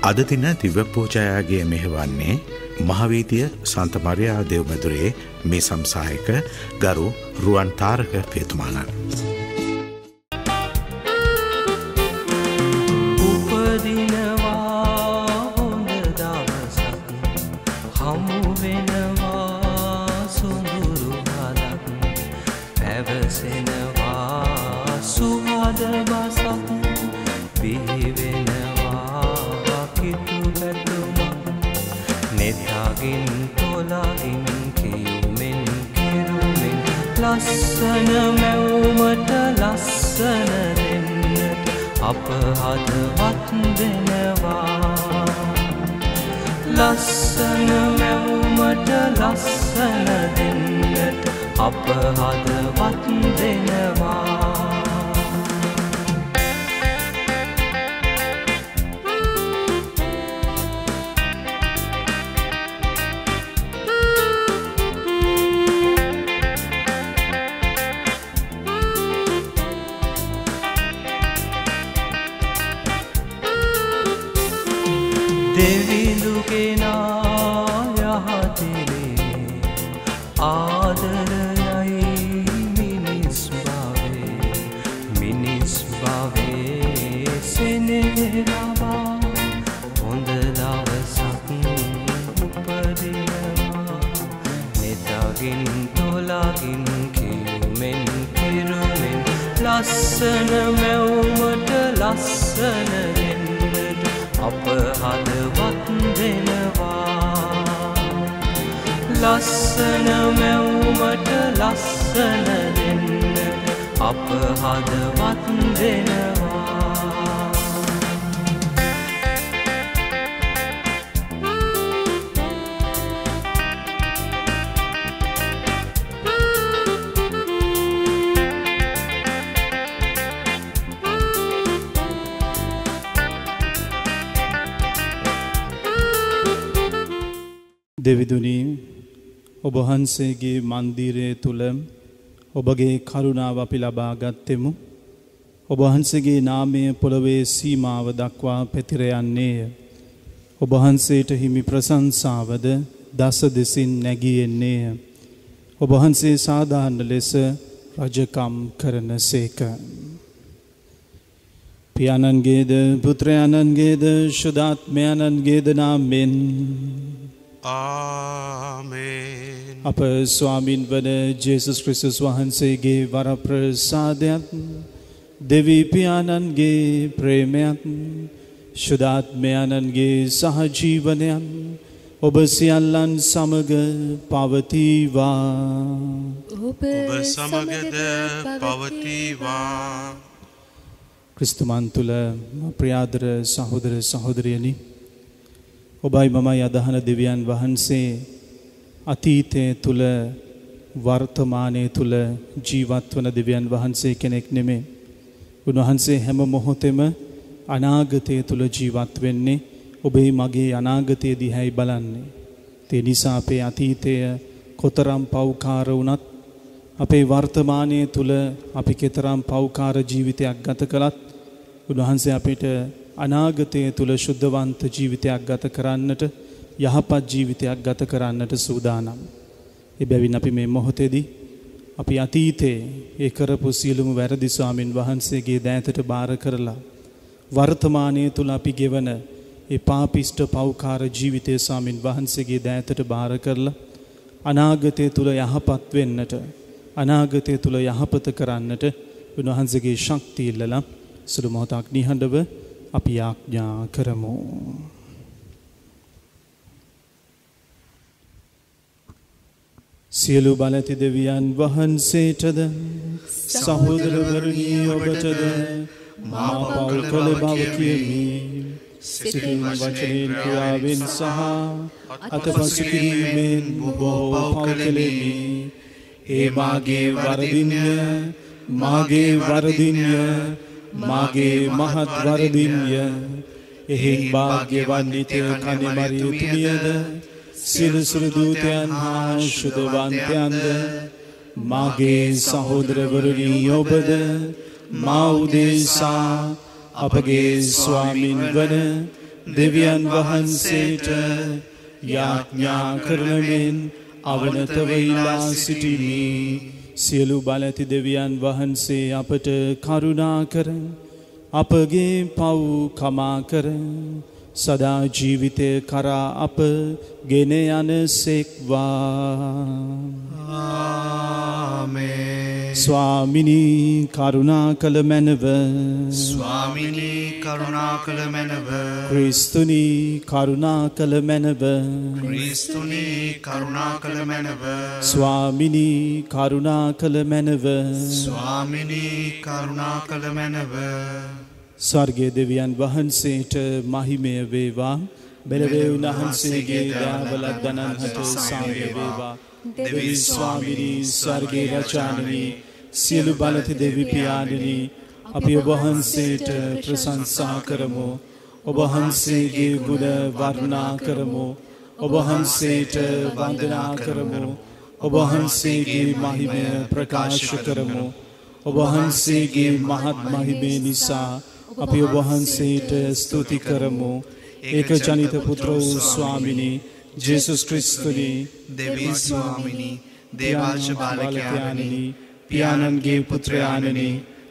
අද දින දිව්‍යපූජායාගේ මෙහෙවන්නේ මහවීතිය සන්තමරයා දෙව්මැදුරේ මේ සම්සායක ගරු රුවන් තාරක පේතුමානන්. ලස්සන මැව්මට ලස්සන දෙන්නට අප හදවත් දෙනවා ලස්සන මැව්මට ලස්සන දෙන්නට අප හදවත් දෙනවා දෙවිදුනී ඔබහන්සේගේ මන්දිරය තුළ ඔබගේ කරුණාව අපි ලබා ගත්තෙමු. ඔබහන්සේගේ නාමය පොළොවේ සීමාව දක්වා පැතිරයන්නේය. ඔබහන්සේට හිමි ප්‍රසංසාවද දස දෙසින් නැගියෙන්නේය. ඔබහන්සේ සාධාරණ ලෙස රජකම් කරන සේක. පියාණන්ගේද පුත්‍රයාණන්ගේද ශුදාත්මයාණන්ගේද නාමෙන් ආමේන් අප ස්වාමින් වන ජේසුස් ක්‍රිස්තුස් වහන්සේගේ වරප්‍රසාදයක් දෙවීපියාණන්ගේ ප්‍රේමයක් ශුදාත්මයාණන්ගේ සහජීවනයන් ඔබ සියල්ලන් සමග පවතිවා. ඔබ සමගද පවතිවා. ක්‍රිස්තුමන් තුළ ප්‍රියාදර සහෝදර සහෝදරයනි ඔබයි මමයි අදහන දෙවියන් වහන්සේ අතීතය තුළ වර්තමානය තුළ ජීවත්වන දෙවියන් වහන්සේ කෙනෙක් නෙමේ. උන්වහන්සේ හැම මොහොතෙම අනාගතය තුළ ජීවත් වෙන්නේ ඔබේ මගේ අනාගතය දිහැයි බලන්නේ. තේ නිසා අපේ අතීතය කොතරම් පෞකාර වනත් අපේ වර්තමානය තුළ අපි කෙතරම් පෞකාර ජීවිතයක් ගත කළත් උන්වහන්සේ අපිට අනාගතය තුළ ශුද්ධවන්ත ජීවිතයක් ගත කරන්නට යහපත් ජීවිතයක් ගත කරන්නට සූදානම්. එබැවින් අපි මේ මොහොතේදී අපි අතීතයේ ඒ කරපු සියලුම වැරදි ස්වාමින් වහන්සේගේ දෑතට බාර කරලා වර්තමානයේ තුල අපි ගෙවන ඒ පාපිෂ්ඨ පෞකාර ජීවිතයේ ස්වාමින් වහන්සේගේ දෑතට බාර කරලා අනාගතය තුල යහපත් වෙන්නට අනාගතය තුල යහපත කරන්නට උන්වහන්සේගේ ශක්තිය ඉල්ලලා සුළු මොහොතක් නිහඬව අපි යාඥා කරමු. සියලු බලති දෙවියන් වහන්සේටද සහෝදරවරුනී ඔබටද මා පවුල් කළ බව කියමි. සිතින් වචනෙන් ක්‍රියාවෙන් සහ අතපසු කිරීමෙන් බොහෝ පව් කෙලෙමි. ඒ මාගේ වරදින්ය මාගේ වරදින්ය මාගේ මහත් වරදින්ය. එහෙන් භාග්‍යවන් නිතය කනිමරියුතුමියද සිලුසුළු දූතයන් හා ශුදවන්තයන්ද? මාගේ සහෝදරවරුණී ඔබද? මා උදෙසා අපගේ ස්වාමින් වන දෙවියන් වහන්සේට යාඥා කරනමෙන් අවනතව ඉල්ලා සිටිමි. සියලු බලඇති දෙවියන් වහන්සේ අපට කරුණා කර අපගේ පව් කමා කර සදා ජීවිතය කරා අප ගෙන යන සෙක්වා. ආමේ ස්වාමිනී කරුණා කළ මැනව. ස්වාමිනී කරුණා කළ මැනව. ක්‍රිස්තුනී කරුණා කළ මැනව. ක්‍රිස්තුනී කරුණා කළ මැනව. ස්වාමිනී කරුණා කළ මැනව. ස්වාමිනී කරුණා කළ මැනව. ස්වර්ගයේ දෙවියන් වහන්සේට මහිමය වේවා. බෙලවේ උන්වහන්සේගේ දයාවලක් දනන්හට සාමය වේවා. දෙවි ස්වාමිනී ස්වර්ගයේ රචානනී සියලු බලති දෙවි පියාණනී අපි ඔබ වහන්සේට ප්‍රශංසා කරමු. ඔබ වහන්සේගේ ගුණ වර්ණනා කරමු. ඔබ වහන්සේට වන්දනා කරමු. ඔබ වහන්සේගේ මහිමය ප්‍රකාශ කරමු. ඔබ වහන්සේගේ මහත් මහිමේ නිසා අපි ඔබ වහන්සේට ස්තුති කරමු. ඒක ජනිත පුත්‍ර වූ ස්වාමිනී ජේසුස් ක්‍රිස්තුනි දෙවී ස්වාමිනී දේවාංශ බාලකයාණනි පියාණන්ගේ පුත්‍රයාණනි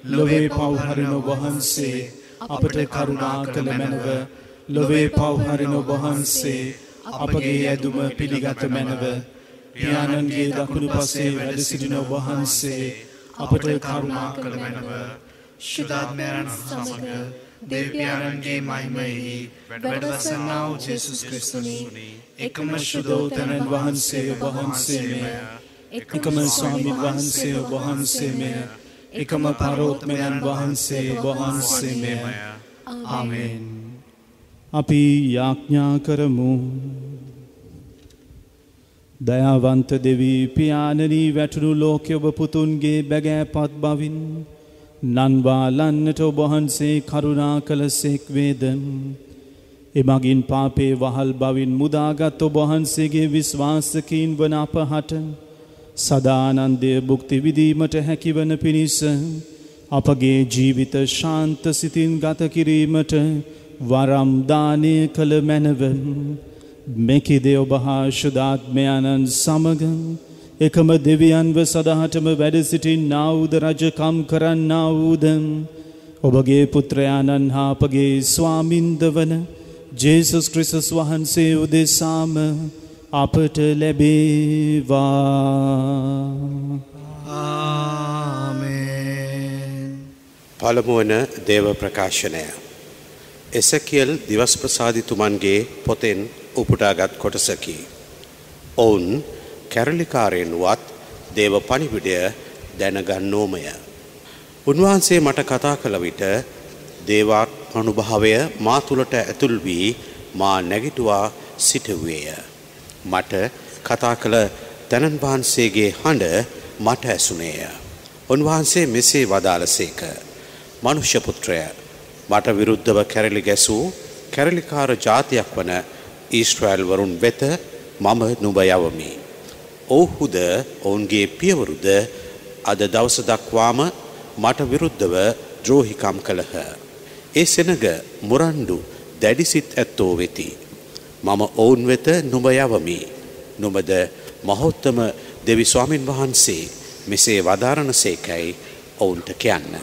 ලොවේ පව්හරින වහන්සේ අපට කරුණා කළ මැනව. ලොවේ පව්හරින වහන්සේ අපගේ ඇදුම පිළිගත මැනව. පියාණන්ගේ දකුණු පසේ වැඩ සිටින වහන්සේ අපට කරුණා කළ මැනව. ශුද්ධාත්මයන් සමග දෙවියන්ගේ මහිමයෙහි වැඩවසන්නා වූ ජේසුස් ක්‍රිස්තුනි එකම ශුද්ධෝතනන් වහන්සේ වහන්සේමය. එකම ස්වාමින් වහන්සේ වහන්සේමය. එකම පරෝත්මයන් වහන්සේ වහන්සේමය. ආමෙන්. අපි යාඥා කරමු. දයාවන්ත දෙවී පියාණනී වැටුණු ලෝකය ඔබ පුතුන්ගේ බැගෑපත් බවින් නන්වාලන්නට ඔබහන්සේ කරුණා කළ සෙක්වේදන් එමගින් පාපේ වහල් බවින් මුදාගත් ඔබහන්සේගේ විශ්වාසකීන් වන අපහට සදානන්දය බුක්ති විදීමට හැකිවන පිණිස අපගේ ජීවිත ශාන්ත සිතින් ගත කිරීමට වරම්දානය කළ මැනවන් මෙකිදෙ ඔබහා ශුදාත්මයණන් සමග එකම දෙවියන්ව සදහටම වැඩ සිටින් නාවූද රජකම් කරන්න නාවූද ඔබගේ පුත්‍රයාණන් හා අපගේ ස්වාමින්ද වන ජේසුස් ක්‍රිසස් වහන්සේ උදෙසාම අපට ලැබේවා පළමුවන දේව ප්‍රකාශනය. එසකියල් දිවස් ප්‍රසාධිතුමන්ගේ පොතෙන් උපුටාගත් කොටසකි. ඔවුන් කැරලිකාරයෙන් වත් දේව පනිවිඩය දැනගන්නෝමය. උන්වහන්සේ මට කතා කළ විට දේවාත් අනුභාවය මා තුළට ඇතුල් වී මා නැගිටුවා සිටවේය. මට කතා කළ තැනන් වහන්සේගේ හඬ මට ඇසුනේය. උන්වහන්සේ මෙසේ වදාළසේක. මනුෂ්‍යපුත්‍රය මට විරුද්ධව කැරලි ගැසූ කැරලිකාර ජාතියක් වන ඊස්ට්‍රයිල් වරුන් වෙත මම නුබ යවමි. ඔවුහුද ඔවුන්ගේ පියවරුද අද දවස දක්වාම මට විරුද්ධව ද්‍රෝහිකම් කළහ. ඒ සෙනග මුරන්ඩු දැඩිසිත් ඇත්තෝ වෙති. මම ඔවුන් වෙත නුඹ යවමි. නුඹද මහොත්තම දෙවි ස්වාමින් වහන්සේ මෙසේ වදාරණ සේකැයි ඔවුන්ට කියන්න.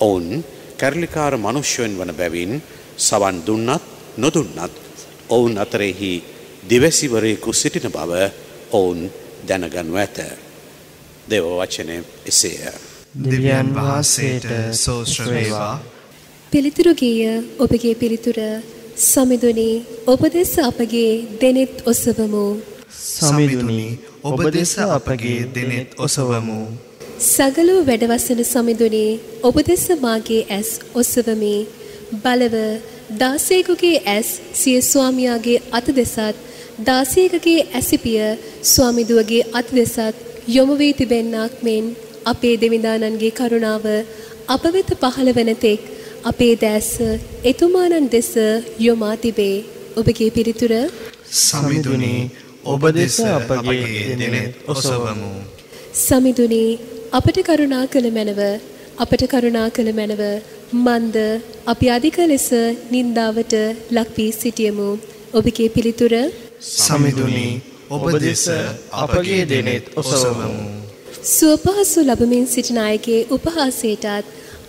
ඔවුන් කැරලිකාර මනුෂ්‍යයෙන් වන බැවින් සවන් දුන්නත් නොදුන්නත් ඔවුන් අතරෙහි දිවැසිවරයෙකු සිටින බව ඔවුන් දැනගනු ඇත. දෙව වචනය එසේය. දෙවියන් වහන්සේට සෝශ්‍රවේවා පිළිතුරු ගීය ඔබගේ පිළිතුර සමිඳුනි ඔබ දෙස අපගේ දෙනෙත් ඔසවමු. සමිඳුනි ඔබ දෙස අපගේ දෙනෙත් ඔසවමු. සගලෝ වැඩවසන සමිඳුනි ඔබ දෙස මාගේ ඇස් ඔසවමි. බලව දාසයෙකුගේ ඇස් සිය ස්වාමියාගේ අත දෙසත් දාසයෙකුගේ ඇසිපිය ස්වාමිදුවගේ අත දෙසත් යොමු වී තිබෙන්නක් මෙන් අපේ දෙවිදානන්ගේ කරුණාව අප වෙත පහළ වන තෙක් අපේ දැස්ස එතුමානන් දෙස යොමා තිබේ ඔබගේ පිළිතුර සමිඳුනි ඔබ දෙස අපගේ දෙනෙත් ඔසවමු සමිඳුනි අපට කරුණා කළ මැනව අපට කරුණා කළ මැනව මන්ද අපි අධික ලෙස නින්දාවට ලක් වී සිටියමු. ඔබගේ පිළිතුර සමිඳුනි ඔබ දෙස අපගේ දෙනෙත් ඔසවමු. සුවපහසු ලබමින් සිටින අයගේ උපහාසයටත්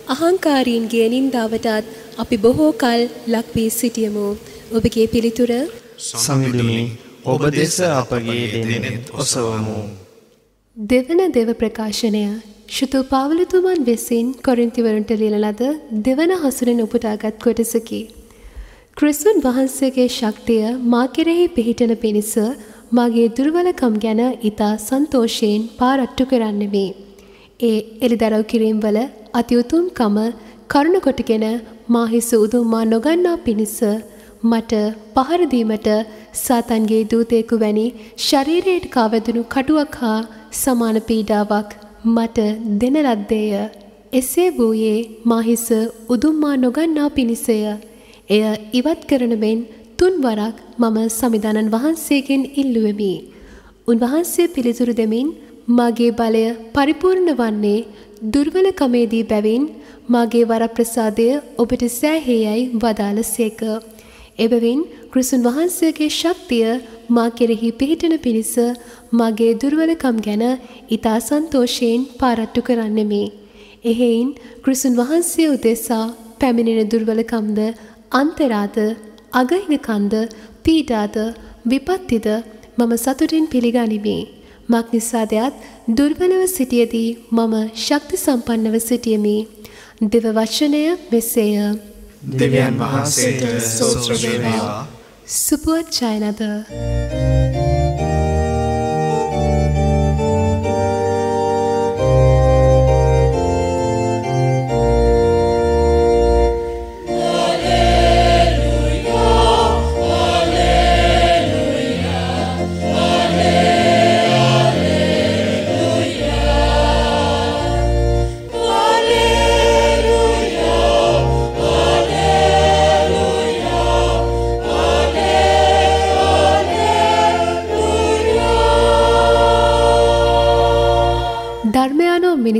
අහංකාරීන්ගේ නින්දාවටත් අපි බොහෝ කල් ලක් වී සිටියමු. ඔබගේ පිළිතුර සමිඳුනි ඔබ දෙස අපගේ දෙනෙත් ඔසවමු. දෙවන දෙව ප්‍රකාශනය ශුතු පාවලතුමන් වෙසින් කොරින්තිවරුන්ට ලියන ලද දෙවන හසුරෙන් උපුටාගත් කොටසකි. ක්‍රිස්තුන් වහන්සේගේ ශක්තිය මා කෙරෙහි පිහිටන පිණිස මගේ දුර්වලකම් ගැන ඊතා සන්තෝෂයෙන් පාරට්ටු කරන්නෙමි. ඒ එළිදරව් කිරීම වල අති උතුම්කම කරුණ කොටගෙන මා හිස උදුම්මා නොගන්නා පිණිස මට පහර දීමට සාතන්ගේ දූතයෙකු වැනි ශරීරයට කාවැදුණු කටුවක් හා සමාන පීඩාවක් මට දෙන ලද්දේය. එසේ වූයේ මා හිස උදුම්මා නොගන්නා පිණිසය. එය ඉවත් කරන මෙන් තුන් වරක් මම සමිදානන් වහන්සේගෙන් ඉල්ලුවෙමි. උන්වහන්සේ පිළිතුරු දෙමින් මගේ බලය පරිපූර්ණ වන්නේ දුර්වලකමේදී බැවින් මගේ වරප්‍රසාදය ඔබට සෑහේයයි වදාළසේක. එබැවින් ක්‍රිසුන් වහන්සේගේ ශක්තිය මා කෙරෙහි පිහිටන පිණිස මගේ දුර්වලකම් ගැන ඊතා සන්තෝෂයෙන් පාරට්ටු කරන්නෙමි. එහෙයින් ක්‍රිසුන් වහන්සේ උදෙසා පැමිණෙන දුර්වලකම්ද අන්තරාද අගහිනකන්ද පීඩාද විපත්තිද මම සතුටින් පිළිගනිමි. මක් නිසාදයක් දුර්වලව සිටියදී මම ශක්ති සම්පන්නව සිටියමි. දෙව වචනය මෙසේය. දෙවියන් වහන්සේට සෝත්‍ර වේවා. සුපුවත් ජයනද.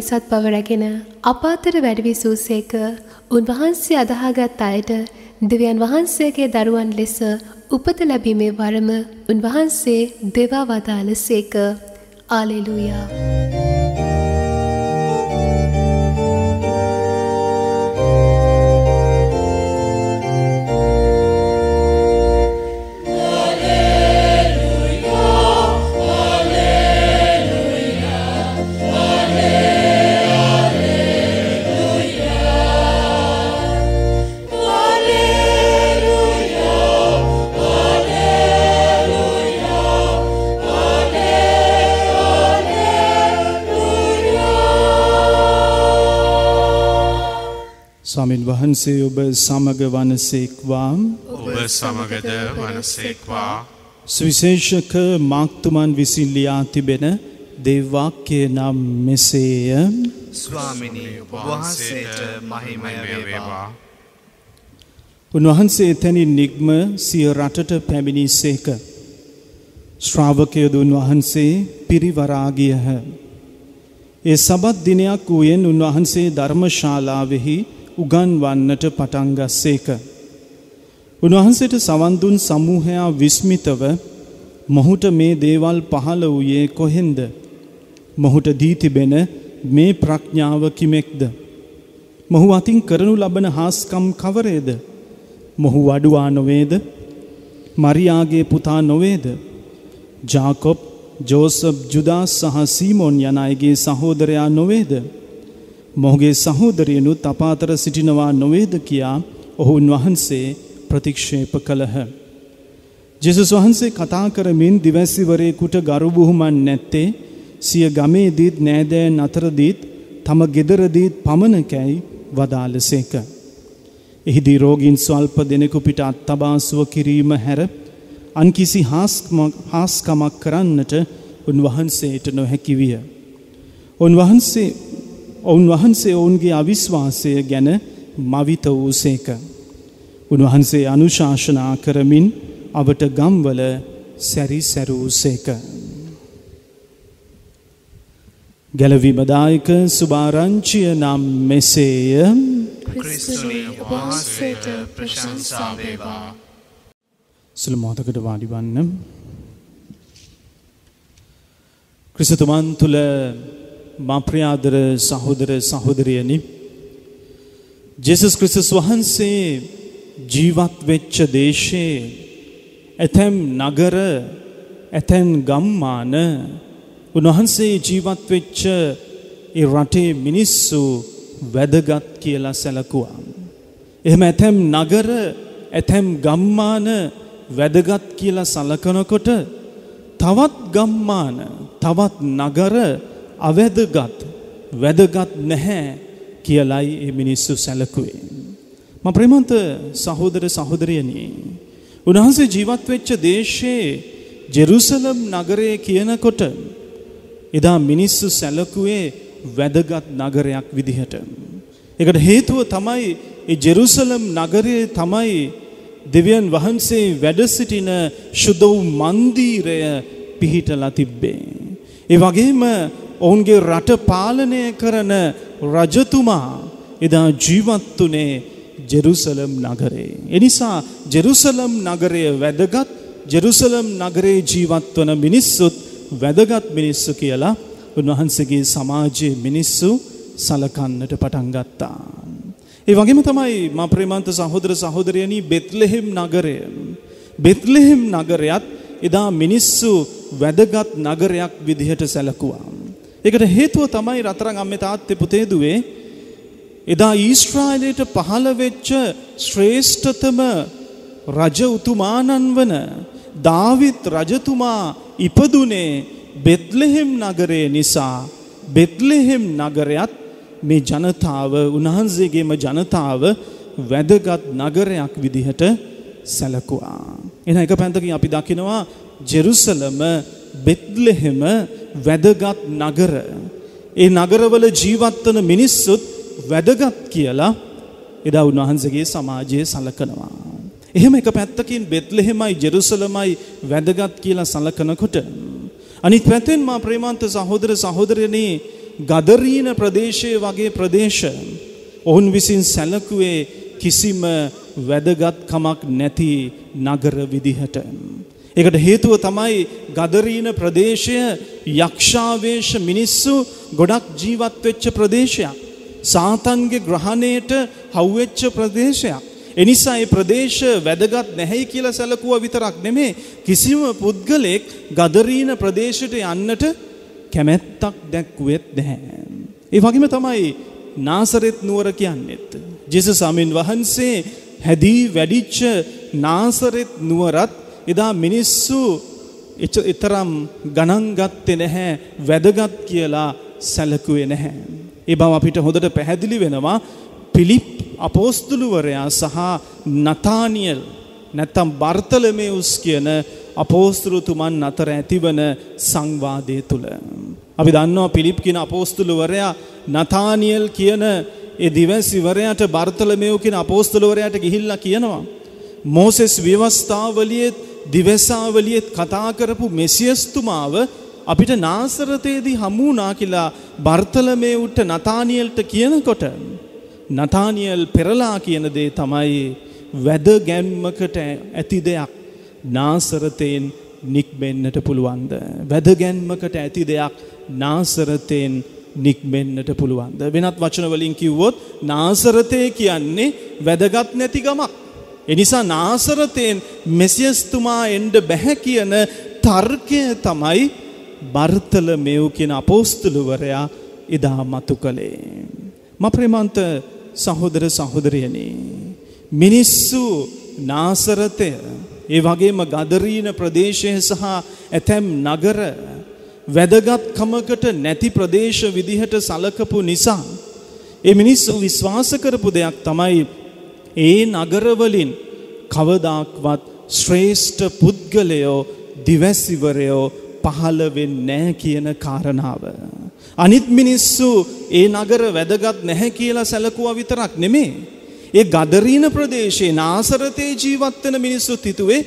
ධර්මයානෝ මිනිසත් බව රැගෙන අප අතර වැඩවී සූසේක උන්වහන්සේ අදහාගත් අයට දෙවියන් වහන්සේගේ දරුවන් ලෙස උපත ලැබීමේ වරම උන්වහන්සේ දෙවා වදාළ සේක ආලෙලුයා. ස්වාමින් වහන්සේ ඔබ සමග වනසේක්වා ඔබ සමගද වනසේක්වා සුවිශේෂක මාක්තුමන් විසින් ලියා තිබෙන දෙව්වාක්‍ය නම් මෙසේය ස්වාමිනී වහන්සේට මහිමය වේවා. උන්වහන්සේ එතැනින් නිග්ම සිය රටට පැමිණි සේක. ශ්‍රාවකයද උන්වහන්සේ පිරිවරාගියහ. ඒ සබත් දිනයක් වූයෙන් උන්වහන්සේ ධර්මශාලාවෙහි උගන්වන්නට පටන්ගස්සේක. උන්වහන්සේට සවන්දුන් සමූහයා විස්මිතව මොහුට මේ දේවල් පහළ වූයේ කොහෙන්ද. මොහුට දීතිබෙන මේ ප්‍රඥාව කිමෙක්ද. මොහු අතින් කරනු ලබන හාස්කම් කවරේද. මොහු වඩුවා නොවේද මරියාගේ පුතා නොවේද. ජාකොප් ජෝසප් ජුදා සහ සීමෝන් යන අයගේ සහෝදරයා නොවේද. මොහුගේ සහෝදරියනු තපාතර සිටිනවා නොවේද කියා ඔහුන් වහන්සේ ප්‍රතික්ෂේප කළහ. ජෙසුස් වහන්සේ කතා කරමින් දිවැසිවරයෙකුට ගරුබුහුමන් නැත්තේ සිය ගමේදීත් නෑදෑන් අතරදීත් තම ගෙදරදීත් පමණකැයි වදාලසේක. එහිදී රෝගින් ස්වල්ප දෙනෙකු පිට අත්තබාසුව කිරීම හැර අන්කිසි හාස්කමක් කරන්නට උන්වහන්සේට නොහැකි විය. උන්වහන්සේ ඔවුන් වහන්සේ ඔවුන්ගේ අවිශ්වාසය ගැන මවිත වූසේක. උන්වහන්සේ අනුශාසනා කරමින් අවට ගම්වල සැරි සැරූසේක. ගැලවිමදායක සුභාරංචිය නම් මෙසේය ක්‍රිස්තුනි වහන්සේට ප්‍රශංසා වේවා. සුළු මොහොතකට වාඩි වන්න. ක්‍රිස්තුමන් තුල මා ප්‍රියාදර සහෝදර සහෝදරියනි ජේසුස් ක්‍රිස්තුස් වහන්සේ ජීවත් වෙච්ච දේශේ ඇතැම් නගර ඇතැන් ගම්මාන උන්වහන්සේ ජීවත් වෙච්ච ඒ රටේ මිනිස්සු වැදගත් කියලා සැලකුවා. එහෙම ඇතැම් නගර ඇතැම් ගම්මාන වැදගත් කියලා සලකනකොට තවත් ගම්මාන තවත් නගර අවැදගත් වැදගත් නැහැ කියලයි ඒ මිනිස්සු සැලකුවේ. ම ප්‍රමන්ත සහෝදර සහෝදරයනී. උන්වහන්සේ ජීවත් වෙච්ච දේශයේ ජෙරුසලම් නගරය කියනකොට එදා මිනිස්සු සැලකුවේ වැදගත් නගරයක් විදිහට. එකට හේතුව තමයි ඒ ජෙරුසලම් නගරයේ තමයි දෙවියන් වහන්සේ වැඩ සිටින ශුද්ධ වූ මන්දීරය පිහිටලා තිබ්බේ. ඒ වගේම ඔවුන්ගේ රට පාලනය කරන රජතුමා එදා ජීවත් වුණේ ජෙරුසලම් නගරේ. එනිසා ජෙරුසලම් නගරය වැදගත් ජෙරුසලම් නගරේ ජීවත් වන මිනිස්සුත් වැදගත් මිනිස්සු කියලා උන්වහන්සේගේ සමාජයේ මිනිස්සු සලකන්නට පටන් ගත්තා. ඒ වගේම තමයි මා ප්‍රේමන්ත සහෝදර සහෝදරයනි බෙත්ලෙහෙම් නගරය. බෙත්ලෙහෙම් නගරයත් එදා මිනිස්සු වැදගත් නගරයක් විදිහට සැලකුවා. ඒකට හේතුව තමයි රතරන් අම්මේ තාත්තේ පුතේ දුවේ එදා ඊස්ට්‍රායිලයට පහළ වෙච්ච ශ්‍රේෂ්ඨතම රජ උතුමානන් වන දාවිත් රජතුමා ඉපදුනේ බෙත්ලෙහෙම් නගරය නිසා බෙත්ලෙහෙම් නගරයත් මේ ජනතාව උන්වහන්සේගේම ජනතාව වැදගත් නගරයක් විදිහට සැලකුවා. එන එක පැන්තකින් අපි දකිනවා ජෙරුසලම බෙත්ලෙහෙම වැදගත් නගර. ඒ නගරවල ජීවත්වන මිනිස්සුත් වැදගත් කියලා එදා උන්වහන්සේගේ සමාජයේ සලකනවා. එහෙම එක පැත්තකින් බෙත්ලෙහෙමයි ජෙරුසලමයි වැදගත් කියලා සලකනකොට අනිත් පැත්තෙන් මා ප්‍රේමාන්ත සහෝදර සහෝදරයනි ගදරීන ප්‍රදේශයේ වගේ ප්‍රදේශ ඔවුන් විසින් සැලකුවේ කිසිම වැදගත්කමක් නැති නගර විදිහට. ඒකට හේතුව තමයි ගදරීන ප්‍රදේශය යක්ෂාවේශ මිනිස්සු ගොඩක් ජීවත් වෙච්ච ප්‍රදේශයක්. සාතන්ගේ ග්‍රහණයට හව්වෙච්ච ප්‍රදේශයක්. එනිසා ඒ ප්‍රදේශ වැදගත් නැහැයි කියලා සැලකුවා විතරක් නෙමේ කිසිම පුද්ගලයෙක් ගදරීන ප්‍රදේශයට යන්නට කැමැත්තක් දැක්ුවෙත් නැහැ. ඒ වගේම තමයි නාසරෙත් නුවර කියන්නෙත්. ජෙසුස් ස්වාමීන් වහන්සේ හැදී වැඩිච්ච නාසරෙත් නුවරත් එදා මිනිස්සු එතරම් ගණන් ගත්තේ නැහැ වැදගත් කියලා සැලකුවේ නැහැ. ඒ බව අපිට හොඳට පැහැදිලි වෙනවා පිලිප් අපෝස්තුළුවරයා සහ නතානියල් නැත්තම් බර්තලමේවුස් කියන අපෝස්තුරුතුමන් අතර ඇතිවන සංවාදය තුළ. අපි දන්නවා පිලිප් කියන අපෝස්තුළුවරයා නතානියල් කියන ඒ දිවැසිවරයාට බර්තලමයෝ කියන අපෝස්තුළුවරයාට ගිහිල්ලා කියනවා. මෝසෙස් ව්‍යවස්ථාවලියෙත් දිවැසාවලියෙත් කතා කරපු මෙසියස්තුමාව අපිට නාසරතයේදී හමුණා කියලා බර්තලමේවුට නතානියල්ට කියනකොට නතානියල් පෙරලා කියන දේ තමයි වැද ගැන්මකට ඇති දෙයක් නාසරතයෙන් නික්මෙන්නට පුළුවන්ද. වැදගැන්මකට ඇති දෙයක් නාසරතයෙන් නික්මෙන්නට පුළුවන්ද. වෙනත් වචනවලින් කිව්වොත් නාසරතය කියන්නේ වැදගත් නැති ගමක්. එනිසා නාසරතයෙන් මෙසියස්තුමා එන්ඩ බැහැ කියන තර්කය තමයි බර්තල මෙව් කියන අපෝස්තුළුවරයා එදා මතු කළේ. ම ප්‍රමන්ත සහෝදර සහෝදරයනි. මිනිස්සු නාසරතය ඒ වගේම ගදරීන ප්‍රදේශය සහ ඇතැම් නගර වැදගත්කමකට නැති ප්‍රදේශ විදිහට සලකපු නිසා. ඒ මිනිස්සු විශ්වාස කරපු දෙයක් තමයි ඒ නගරවලින් කවදාක්වත් ශ්‍රේෂ්ඨ පුද්ගලයෝ දිවැසිවරයෝ පහළවෙන් නෑ කියන කාරණාව. අනිත් මිනිස්සු ඒ නගර වැදගත් නැහැ කියලා සැලකුවා විතරක් නෙමේ. ඒ ගදරීන ප්‍රදේශයේ නාසරතේ ජීවත් වෙන මිනිස්සුත් හිතුවේ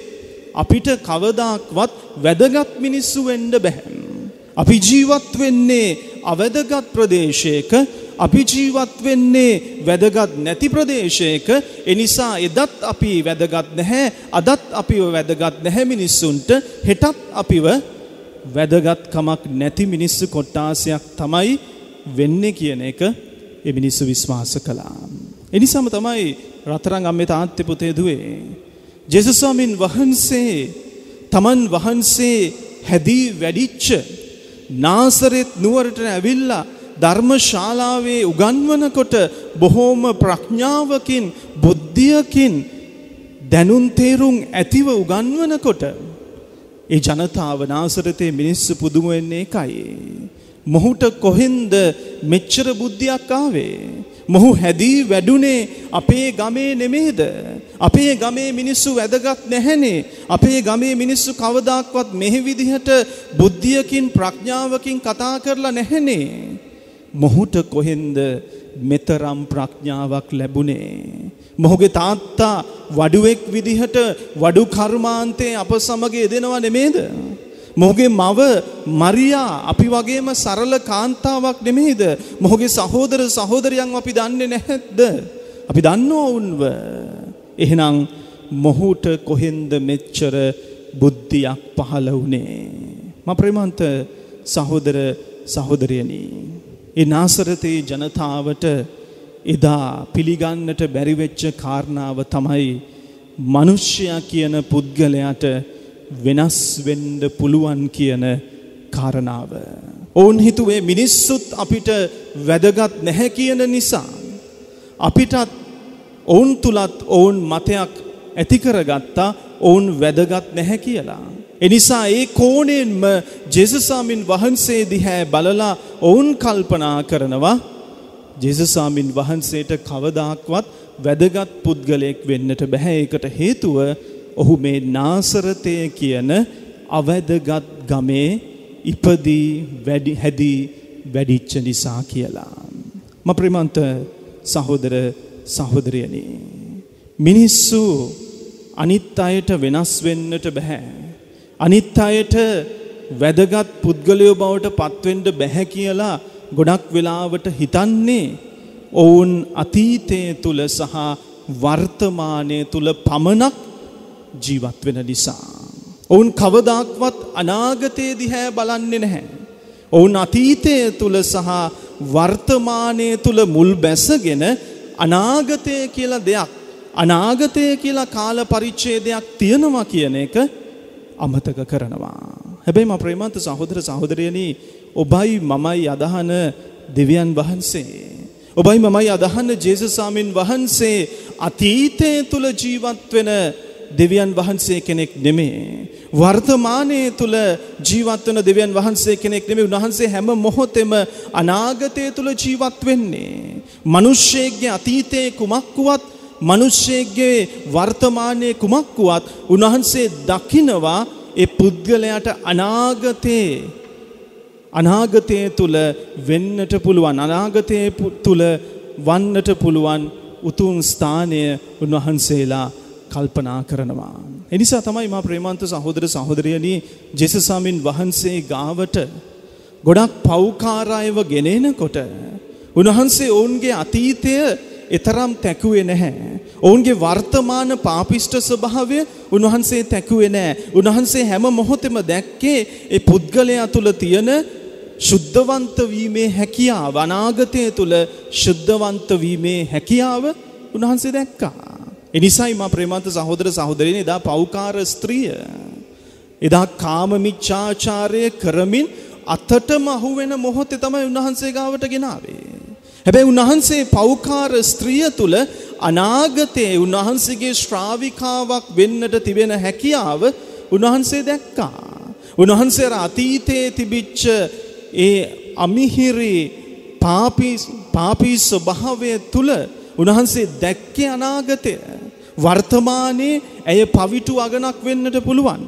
අපිට කවදාක්වත් වැදගත් මිනිස්සු වෙන්න බෑ. අපි ජීවත් වෙන්නේ අවැදගත් ප්‍රදේශයක අපි ජීවත් වෙන්නේ වැදගත් නැති ප්‍රදේශයක. එනිසා එදත් අපි වැදගත් නැහැ අදත් අපිව වැදගත් නැහැ මිනිස්සුන්ට. හෙටත් අපිව වැදගත්කමක් නැති මිනිස්සු කොට්ටාසයක් තමයි වෙන්නේ කියන එක ඒ මිනිස්සු විශ්වාස කළා. එනිසාම තමයි රතරන් අම්මේ තාත්තේ පුතේ දුවේ. ජේසුස් ස්වාමින් වහන්සේ තමන් වහන්සේ හැදී වැඩිච්ච නාසරෙත් නුවරට ඇවිල්ලා ධර්මශාලාවේ උගන්වනකොට බොහෝම ප්‍රඥාවකින් බුද්ධියකින් දැනුම් තේරුම් ඇතිව උගන්වනකොට ඒ ජනතාව නාසරතේ මිනිස්සු පුදුම වෙන්නේ ඒකයි. මොහුට කොහෙන්ද මෙච්චර බුද්ධියක් ආවේ? මොහු හැදී වැඩුණේ අපේ ගමේ නෙමේද? අපේ ගමේ මිනිස්සු වැදගත් නැහැනේ. අපේ ගමේ මිනිස්සු කවදාක්වත් මෙහි විදිහට බුද්ධියකින් ප්‍රඥාවකින් කතා කරලා නැහැනේ. මොහුට කොහෙන්ද මෙතරම් ප්‍රඥාවක් ලැබුණේ. මොහුගේ තාත්තා වඩුවෙක් විදිහට වඩු කර්මාන්තේ අප සමග යෙදෙනවා නෙමේද? මොහුගේ මව මරියා අපි වගේම සරල කාන්තාවක් නෙමෙයිද? මොහුගේ සහෝදර සහෝදරියන් අපි දන්නේ නැද්ද? අපි දන්නවා වුන්ව. එහෙනම් මොහුට කොහෙන්ද මෙච්චර බුද්ධියක් පහළ වුණේ? මම ප්‍රේමන්ත සහෝදර සහෝදරියනි. ඒ නාසරතේ ජනතාවට එදා පිළිගන්නට බැරි වෙච්ච කාරණාව තමයි මිනිසයා කියන පුද්ගලයාට වෙනස් වෙන්න පුළුවන් කියන කාරණාව. ඔවුන් හිතුවේ මිනිස්සුත් අපිට වැදගත් නැහැ කියන නිසා අපිටත් ඔවුන් තුලත් ඔවුන් මතයක් ඇති කරගත්තා ඔවුන් වැදගත් නැහැ කියලා. එනිසා ඒ කෝණයෙන්ම ජේසුස්වාමින් වහන්සේ දිහා බලලා ඔවුන් කල්පනා කරනවා ජේසුස්වාමින් වහන්සේට කවදාක්වත් වැදගත් පුද්ගලයෙක් වෙන්නට බෑ ඒකට හේතුව ඔහු මේ නාසරතය කියන අවැදගත් ගමේ ඉපදී වැඩි හැදී වැඩිච්ච නිසා කියලා. ම ප්‍රිමන්ත සහෝදර සහෝදරයනි. මිනිස්සු අනිත් අයට වෙනස් වෙන්නට බැහැ. අනිත් අයට වැදගත් පුද්ගලයෝ බවට පත්වෙන්න බැහැ කියලා ගොඩක් වෙලාවට හිතන්නේ ඔවුන් අතීතය තුල සහ වර්තමානය තුල පමණක් ජීවත් වෙන නිසා. ඔවුන් කවදාක්වත් අනාගතයේ දිහා බලන්නේ නැහැ. ඔවුන් අතීතය තුල සහ වර්තමානය තුල මුල් බැසගෙන අනාගතය කියලා දෙයක් අනාගතය කියලා කාල පරිච්ඡේදයක් තියෙනවා කියන එක අමතක කරනවා. හැබැයි මම ප්‍රේමන්ත සහෝදර සහෝදරියනි ඔබයි මමයි අදහන දෙවියන් වහන්සේ ඔබයි මමයි අදහන ජේසුස් ස්වාමින් වහන්සේ අතීතය තුල ජීවත් වෙන දෙවියන් වහන්සේ කෙනෙක් නෙමේ. වර්තමානයේ තුල ජීවත් වන දෙවියන් වහන්සේ කෙනෙක් නෙමේ. උන්වහන්සේ හැම මොහොතෙම අනාගතය තුල ජීවත් වෙන්නේ. මිනිස්සෙක්ගේ අතීතයේ කුමක් වුවත් මිනිස්සෙක්ගේ වර්තමානයේ කුමක් වුවත් උන්වහන්සේ දකිනවා ඒ පුද්ගලයාට අනාගතේ අනාගතයේ තුල වෙන්නට පුළුවන් අනාගතයේ තුල වන්නට පුළුවන් උතුම් ස්ථානය උන්වහන්සේලා කල්පනා කරනවා. එනිසා තමයි මා ප්‍රේමන්ත සහෝදර සහෝදරියනි ජෙසසාමින් වහන්සේ ගාවට ගොඩක් පෞකාරයව ගෙනෙනකොට උන්වහන්සේ ඔවුන්ගේ අතීතය එතරම් තැකුවේ නැහැ. ඔවුන්ගේ වර්තමාන පාපිෂ්ට ස්වභාවය උන්වහන්සේ තැකුවේ නැහැ. උන්වහන්සේ හැම මොහොතෙම දැක්කේ ඒ පුද්ගලයා තුල තියෙන ශුද්ධවන්ත වීමේ හැකියාව අනාගතය තුල ශුද්ධවන්ත වීමේ හැකියාව උන්වහන්සේ දැක්කා. එනිසයි මා ප්‍රේමන්ත සහෝදර සහෝදරියනි එදා පෞකාර ස්ත්‍රිය එදා කාම මිච්ඡාචාරය කරමින් අතටම අහු වෙන මොහොතේ තමයි උන්වහන්සේ ගාවට ගෙනාවේ. හැබැයි උන්වහන්සේ පෞකාර ස්ත්‍රිය තුල අනාගතයේ උන්වහන්සේගේ ශ්‍රාවිකාවක් වෙන්නට තිබෙන හැකියාව උන්වහන්සේ දැක්කා. උන්වහන්සේ අතීතයේ තිබිච්ච ඒ අමිහිරි පාපී පාපී ස්වභාවය තුල උන්වහන්සේ දැක්කේ අනාගතය. වර්තමානයේ ඇය පවිටු අගනක් වෙන්නට පුළුවන්.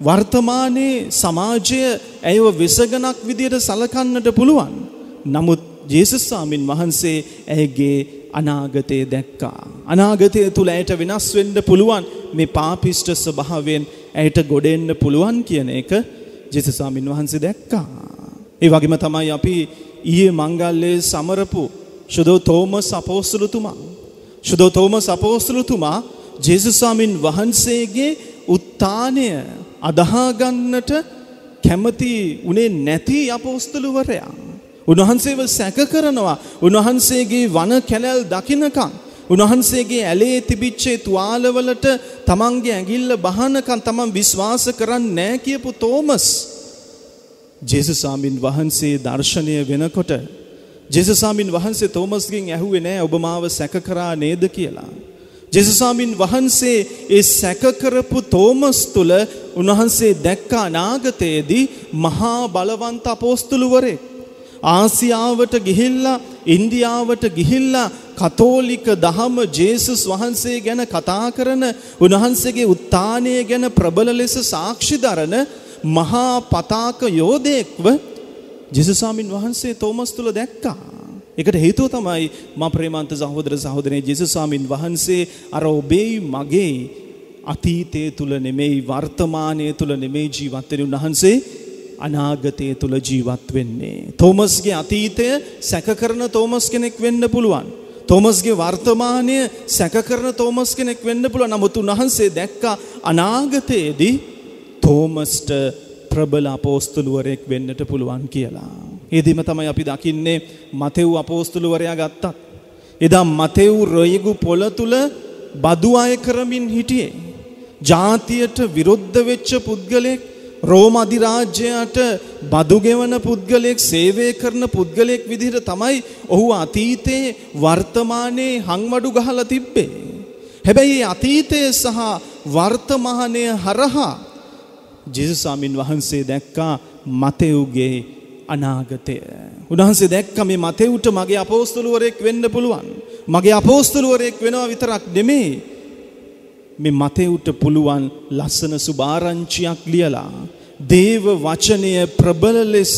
වර්තමානයේ සමාජය ඇයව වෙසගනක් විදියට සලකන්නට පුළුවන්. නමුත් ජේසුස් ස්වාමින් වහන්සේ ඇයගේ අනාගතය දැක්කා. අනාගතය තුල ඇයට වෙනස් වෙන්න පුළුවන් මේ පාපිෂ්ඨ ස්වභාවයෙන් ඇයට ගොඩෙන්න පුළුවන් කියන එක ජේසුස් ස්වාමින් වහන්සේ දැක්කා. ඒ වගේම තමයි අපි ඊයේ මංගල්‍යයේ සමරපු ශුද්ධ තෝමස් අපෝස්තලතුමා ශුද්ධ තෝමස් අපෝස්තලතුමා ජේසුස් ස්වාමින් වහන්සේගේ උත්ථානය අදහා ගන්නට කැමති උනේ නැති අපෝස්තලවරයා. උන්වහන්සේව සැක කරනවා. උන්වහන්සේගේ වන කැලැල් දකින්නකම් උන්වහන්සේගේ ඇලේ තිබිච්ච තුවාලවලට තමන්ගේ ඇඟිල්ල බහනකම් තමන් විශ්වාස කරන්නේ නැහැ කියපු තෝමස් ජේසුස් ස්වාමින් වහන්සේ දර්ශනය වෙනකොට ජේසුස් ස්වාමින් වහන්සේ තෝමස්ගෙන් ඇහුවේ නෑ ඔබ මාව සැක කරා නේද කියලා. ජේසුස් ස්වාමින් වහන්සේ ඒ සැක කරපු තෝමස් තුල උන්වහන්සේ දැක්ක අනාගතයේදී මහා බලවන්ත අපෝස්තුලවරේ ආසියාවට ගිහිල්ලා ඉන්දියාවට ගිහිල්ලා කතෝලික දහම ජේසුස් වහන්සේ ගැන කතා කරන උන්වහන්සේගේ උත්ථානය ගැන ප්‍රබල ලෙස සාක්ෂි දරන මහා පතාක යෝධයෙක්ව ජෙසුස්වාමින් වහන්සේ තෝමස් තුල දැක්කා. ඒකට හේතුව තමයි මා ප්‍රේමන්ත සහෝදර සහෝදරනේ ජෙසුස්වාමින් වහන්සේ අර ඔබේ මගේ අතීතයේ තුල නෙමෙයි වර්තමානයේ තුල නෙමෙයි ජීවත් වෙන උන්වහන්සේ අනාගතයේ තුල ජීවත් වෙන්නේ. තෝමස්ගේ අතීතය සැක කරන තෝමස් කෙනෙක් වෙන්න පුළුවන්. තෝමස්ගේ වර්තමානය සැක කරන තෝමස් කෙනෙක් වෙන්න පුළුවන්. නමුත් උන්වහන්සේ දැක්කා අනාගතයේදී තෝමස්ට ප්‍රබල අපෝස්තුළුවරයෙක් වෙන්නට පුළුවන් කියලා. ඒදිම තමයි අපි දකින්නේ මතෙව් අපෝස්තුළුවරයා ගත්තත්. එදා මතෙව් රොයගු පොළ තුළ බදු අය කරමින් හිටියේ. ජාතියට විරුද්ධ වෙච්ච පුද්ගලෙක් රෝම අධිරාජ්‍යයට බදු ගෙවන පුද්ගලයෙක් සේවය කරන පුද්ගලයෙක් විදිහට තමයි ඔහු අතීතයේ වර්තමානයේ හංවඩු ගහලා තිබ්බේ. හැබැයි අතීතය සහ වර්තමානය හරහා ජෙසුස්වාමින් වහන්සේ දැක්කා මතෙව්ගේ අනාගතය. උන්වහන්සේ දැක්ක මේ මතෙව්ට මගේ අපෝස්තලුවරයෙක් වෙන්න පුළුවන්. මගේ අපෝස්තලුවරයෙක් වෙනවා විතරක් නෙමේ. මේ මතෙව්ට පුළුවන් ලස්සන සුභාරංචියක් ලියලා. දේව වචනය ප්‍රබල ලෙස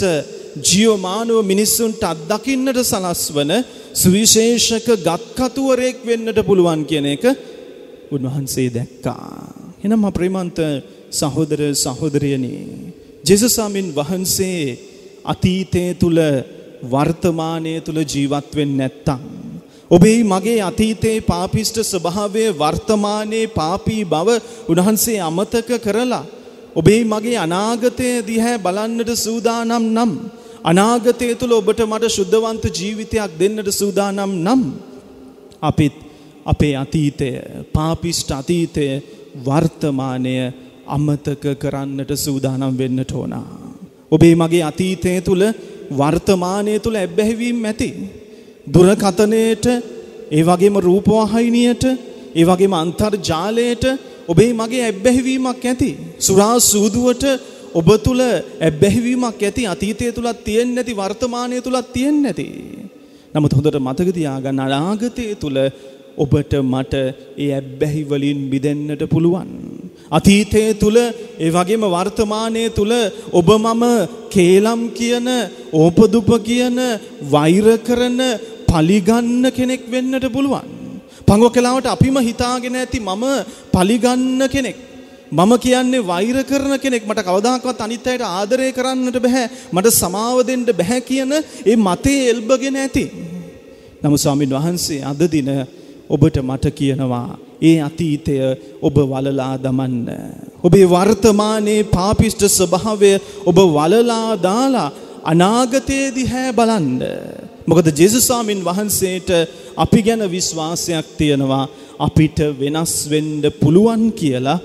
ජීවමානව මිනිස්සුන්ට අත්දකින්නට සලස්වන සුවිශේෂක ගත්කතුවරයෙක් වෙන්නට පුළුවන් කියන එක උන්වහන්සේ දැක්කා. එනම් ප්‍රේමන්ත සහෝදර සහෝදරියනි ජෙසුස්වාමින් වහන්සේ අතීතයේ තුල වර්තමානයේ තුල ජීවත් වෙන්නේ නැත්තම් ඔබේ මගේ අතීතයේ පාපිෂ්ඨ ස්වභාවය වර්තමානයේ පාපී බව උන්වහන්සේ අමතක කරලා ඔබේ මගේ අනාගතය දිහා බලන්නට සූදානම් නම් අනාගතය තුල ඔබට මට ශුද්ධවන්ත ජීවිතයක් දෙන්නට සූදානම් නම් අපිත් අපේ අතීතය පාපිෂ්ඨ අතීතය වර්තමානය අමතක කරන්නට සූදානම් වෙන්නට ඕන. ඔබේ මගේ අතීතය තුළ වර්තමානය තුළ ඇබ්බැහිවීම් ඇති. දුරකතනයට ඒ වගේම රූපවාහිනියට ඒ වගේම අන්තර්ජාලයට ඔබේ මගේ ඇබ්බැහිවීමක් ඇති. සුරා සූදුවට ඔබ තුළ ඇබ්බැහිවීමක් ඇති අතීතය තුළත් තියෙන්නේ නැති වර්තමානය තුළත් තියෙන්නේ නැති. නමුත් හොඳට මතක තියාගන්න අනාගතය තුළ ඔබට මට ඒ ඇබ්බැහි වලින් මිදෙන්නට පුළුවන්. අතීතයේ තුල ඒ වගේම වර්තමානයේ තුල ඔබ මම කේලම් කියන ඕපදුප කියන වෛර කරන පලිගන්න කෙනෙක් වෙන්නට පුළුවන්. පංගුව කලාවට අපිම හිතාගෙන ඇති මම පලිගන්න කෙනෙක්. මම කියන්නේ වෛර කරන කෙනෙක් මට කවදාකවත් අනිත් අයට ආදරය කරන්නට බෑ මට සමාව දෙන්න බෑ කියන ඒ මතේ එල්බගෙන ඇති. නමුත් ස්වාමීන් වහන්සේ අද දින ඔබට මට කියනවා ඒ අතීතය ඔබ වලලා දමන්න. ඔබේ වර්තමානයේ පාපිෂ්ට ස්වභාවය ඔබ වලලා දාලා අනාගතයේ දිහා බලන්න. මොකද ජේසුස්වාමින් වහන්සේට අපි ගැන විශ්වාසයක් තියෙනවා අපිට වෙනස් වෙන්න පුළුවන් කියලා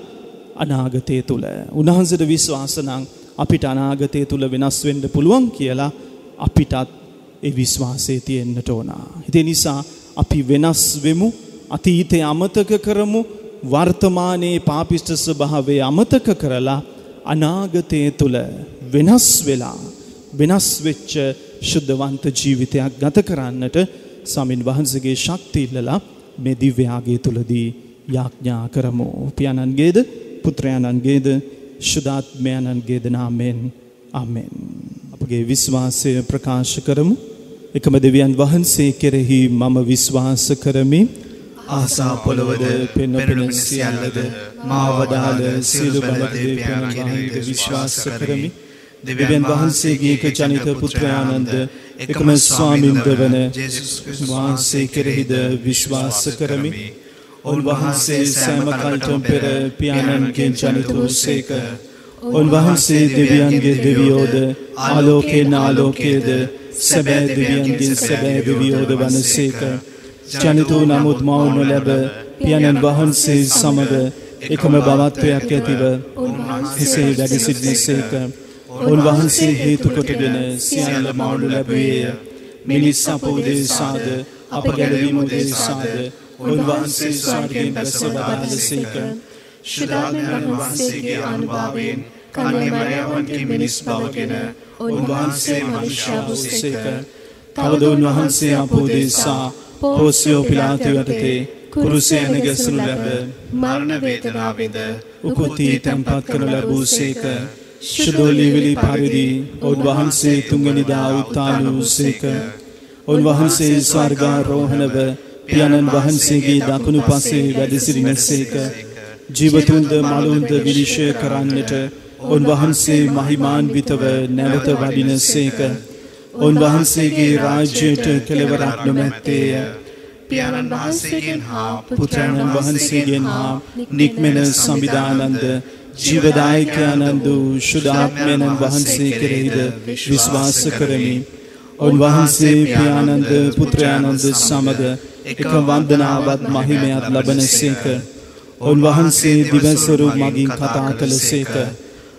අනාගතය තුල. උන්වහන්සේට විශ්වාස නම් අපිට අනාගතය තුල වෙනස් වෙන්න පුළුවන් කියලා අපිටත් ඒ විශ්වාසය තියෙන්නට ඕන. ඒ නිසා අපි වෙනස් වෙමු අතීතය අමතක කරමු වර්තමානයේ පාපිෂ්ට ස්වභාවය අමතක කරලා අනාගතය තුළ වෙනස් වෙලා වෙනස් වෙච්ච ශුද්ධවන්ත ජීවිතයක් ගත කරන්නට සමින් වහන්සගේ ශක්ති ඉල්ලලා මේ දිව්‍යාගේ තුලදී යාඥා කරමු. පියාණන්ගේද පුත්‍රයාණන්ගේද ශුද්ධාත්මයන්න්ගේද නාමෙන් ආමෙන්. අපගේ විශ්වාසය ප්‍රකාශ කරමු. එකම දෙවියන් වහන්සේ කෙරෙහි මම විශ්වාස කරමි. ආසා පොළොවද පෙනෙන සියල්ලද මා වදාළ සියලු බල දෙවියන් කෙරෙහිද විශ්වාස කරමි. දෙවියන් වහන්සේගේ එක ජනිත පුත්‍රයානන්ද එකම ස්වාමින්ද වන වහන්සේ කෙරෙහිද විශ්වාස කරමි. උන්වහන්සේ සෑම කල්ටම් පෙර පියාණන්ගෙන් ජනිත වූසේක. උන්වහන්සේ දෙවියන්ගේ දෙවියෝද ආලෝකයෙන් ආලෝකයේද සැබෑ දෙවියන්ගෙන් සැබෑ දෙවියෝද වනසේක. ජනිතූ නමුත් මවුන ලැබ පියණන් වහන්සේ සමග එකම බවත්වයක් ඇතිව එසේ වැඩ සිටිනසේක. උන්වහන්සේ හේතු කොටගෙන සියල්ල මවුනු ලැබුවේය. මිනිස් අපෝදේශාද අප ගැලවීම උදේශාද උන්වහන්සේ ස්වර්ගයෙන් බැස වදාළසේක. ශුද්ධාත්මයන් වහන්සේගේ අනුභවයෙන් කන්නේ මරයාවන්ගේ මිනිස් බවගෙන උන්වහන්සේ මනුෂ්‍ය වූසේක. තවද උන්වහන්සේ අපෝදේශා පෝසියෝ පිලාතු යටතේ කුරුසයන ගැසනු ලැබ මරණ වේදනාවිද උකුතිී තැන්පත් කරනු ලැබූසේක ශුදෝලිවිලි පරිදි ඔන්වහන්සේ තුන්ගනිදා උත්තානූසේක ඔන්වහන්සේ ස්වර්ගාරෝහණව පියණන් වහන්සේගේ දකුණු පසේ වැඩසිරිනසේක ජීවතුන්ද මලුන්ද විනිශය කරන්නට උන්වහන්සේ මහිමාන්විතව නැවත වඩිනසේක උන්වහන්සේගේ රාජ්‍යයට කෙළවරක් නොමැත්තේය. පියාණන් වහන්සේගෙන් හා පුත්‍රයණන් වහන්සේගෙන් හා නික්මෙන සම්විධානන්ද ජීවදායකයානන්දු ශුද්ධාත්මයණන් වහන්සේ කෙරෙහිද විශ්වාස කරමි. උන්වහන්සේ පියානන්ද පුත්‍රයානන්ද සමග එක වන්දනාවත් මහිමයක් ලබනසේක. උන්වහන්සේ දිවසරු මගින් කතා කළ සේක.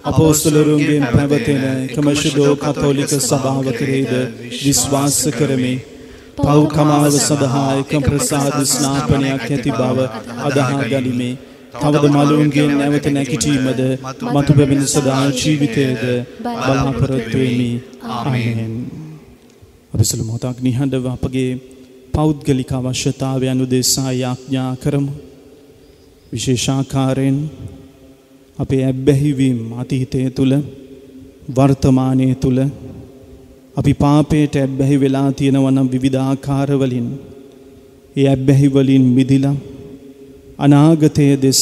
අපෝස්තලරුන්ගෙන් පැවතෙන එකමශුදෝ කතෝලික සභාව කෙරෙහිද විශ්වාස කරමි. පව්කමාව සඳහා එක ප්‍රසාද ස්නාපනයක් ඇති බව අදහා ගනිමේ. තවද මලුන්ගේ නැවත නැකිටීමද මතු පැමිණ සදා ජීවිතයද බලාපොරොත්තුවෙමි ආමෙන්. අපි සුළු මොහොතක් නිහඬව අපගේ පෞද්ගලික අවශ්‍යතාවයන් උදෙසා යාඥා කරමු. විශේෂාකාරයෙන් අපේ ඇබ්බැහිවීම් අතීතය තුළ වර්තමානය තුළ අපි පාපයට ඇබ්බැහි වෙලා තියෙනවනම් විවිධාකාරවලින් ඒ ඇබ්බැහිවලින් මිදිලා අනාගතය දෙස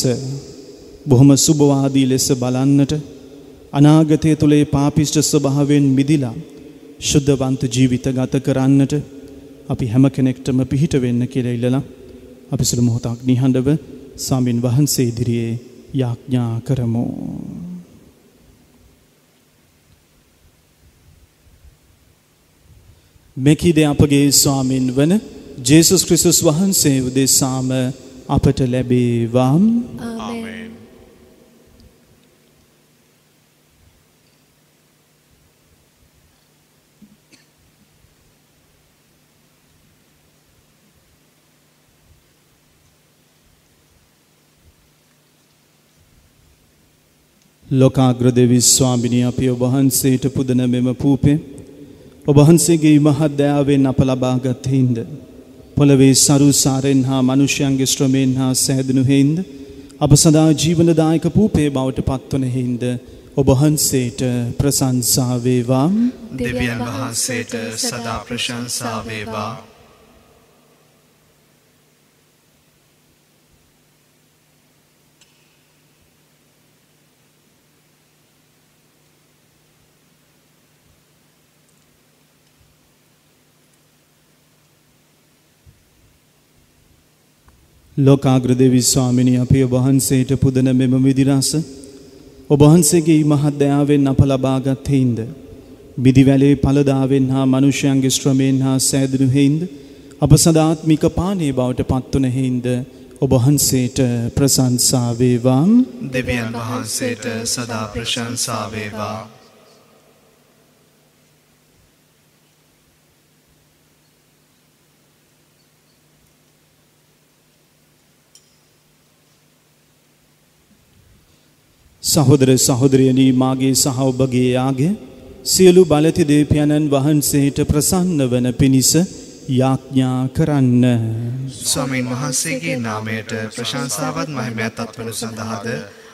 බොහොම සුභවාදී ලෙස බලන්නට අනාගතය තුළේ පාපිෂ්ට ස්වභාවෙන් මිදිලා ශුද්ධවන්ත ජීවිත ගත කරන්නට අපි හැම කෙනෙක්ටම පිහිට වෙන්න කියලා ඉල්ලලා අපි සුළු මොහොතක් නිහඬව සාමින් වහන්සේ ඉදිරියේ යාඥා කරමු. මෙකිද අපගේ ස්වාමින් වන ජේසුස් ක්‍රිස්තුස් වහන්සේ උදෙසාම අපට ලැබේවා. ආමෙන්. ලෝකාග්‍රදේවී ස්වාමිනී අපි ඔබ වහන්සේට පුදන මෙම පූපේ ඔබ වහන්සේගේ මහත් දයාවෙන් අප ලබාගත් හින්ද පොළවේ සරුසාරෙන් හා මනුෂ්‍යයන්ගේ ශ්‍රමයෙන් හා සෑදනු හින්ද අප සදා ජීවනදායක පූපේ බවට පත්වන හින්ද ඔබ වහන්සේට ප්‍රශංසා වේවා. දෙවියන් වහන්සේට සදා ප්‍රශංසා වේවා. ලෝකාග්‍රදේවී ස්වාමිනී අපේ වහන්සේට පුදන මෙම විදිරස ඔබ වහන්සේගේ මහත් දයාවෙන් අප ලබාගත් හේින්ද බිදිවැලේ පලදාවෙන් හා මනුෂ්‍යයන්ගේ ශ්‍රමයෙන් හා සෑදනු හේින්ද? අප සදාත්මික පානේ බවට පත්වන හේින්ද? ඔබ වහන්සේට ප්‍රශංසා වේවා. දෙවියන් වහන්සේට සදා ප්‍රශංසා වේවා. සහෝදර සහෝදරියනී මාගේ සහ ඔබගේ යාගේ සියලු බලති දේපයණන් වහන්සේට ප්‍රසන්න වන පිණිස යාඥා කරන්න. ස්වාමීන් වහන්සේගේ නාමයට ප්‍රශංසාවත් මහිමයත් අත්වනු සඳහාද?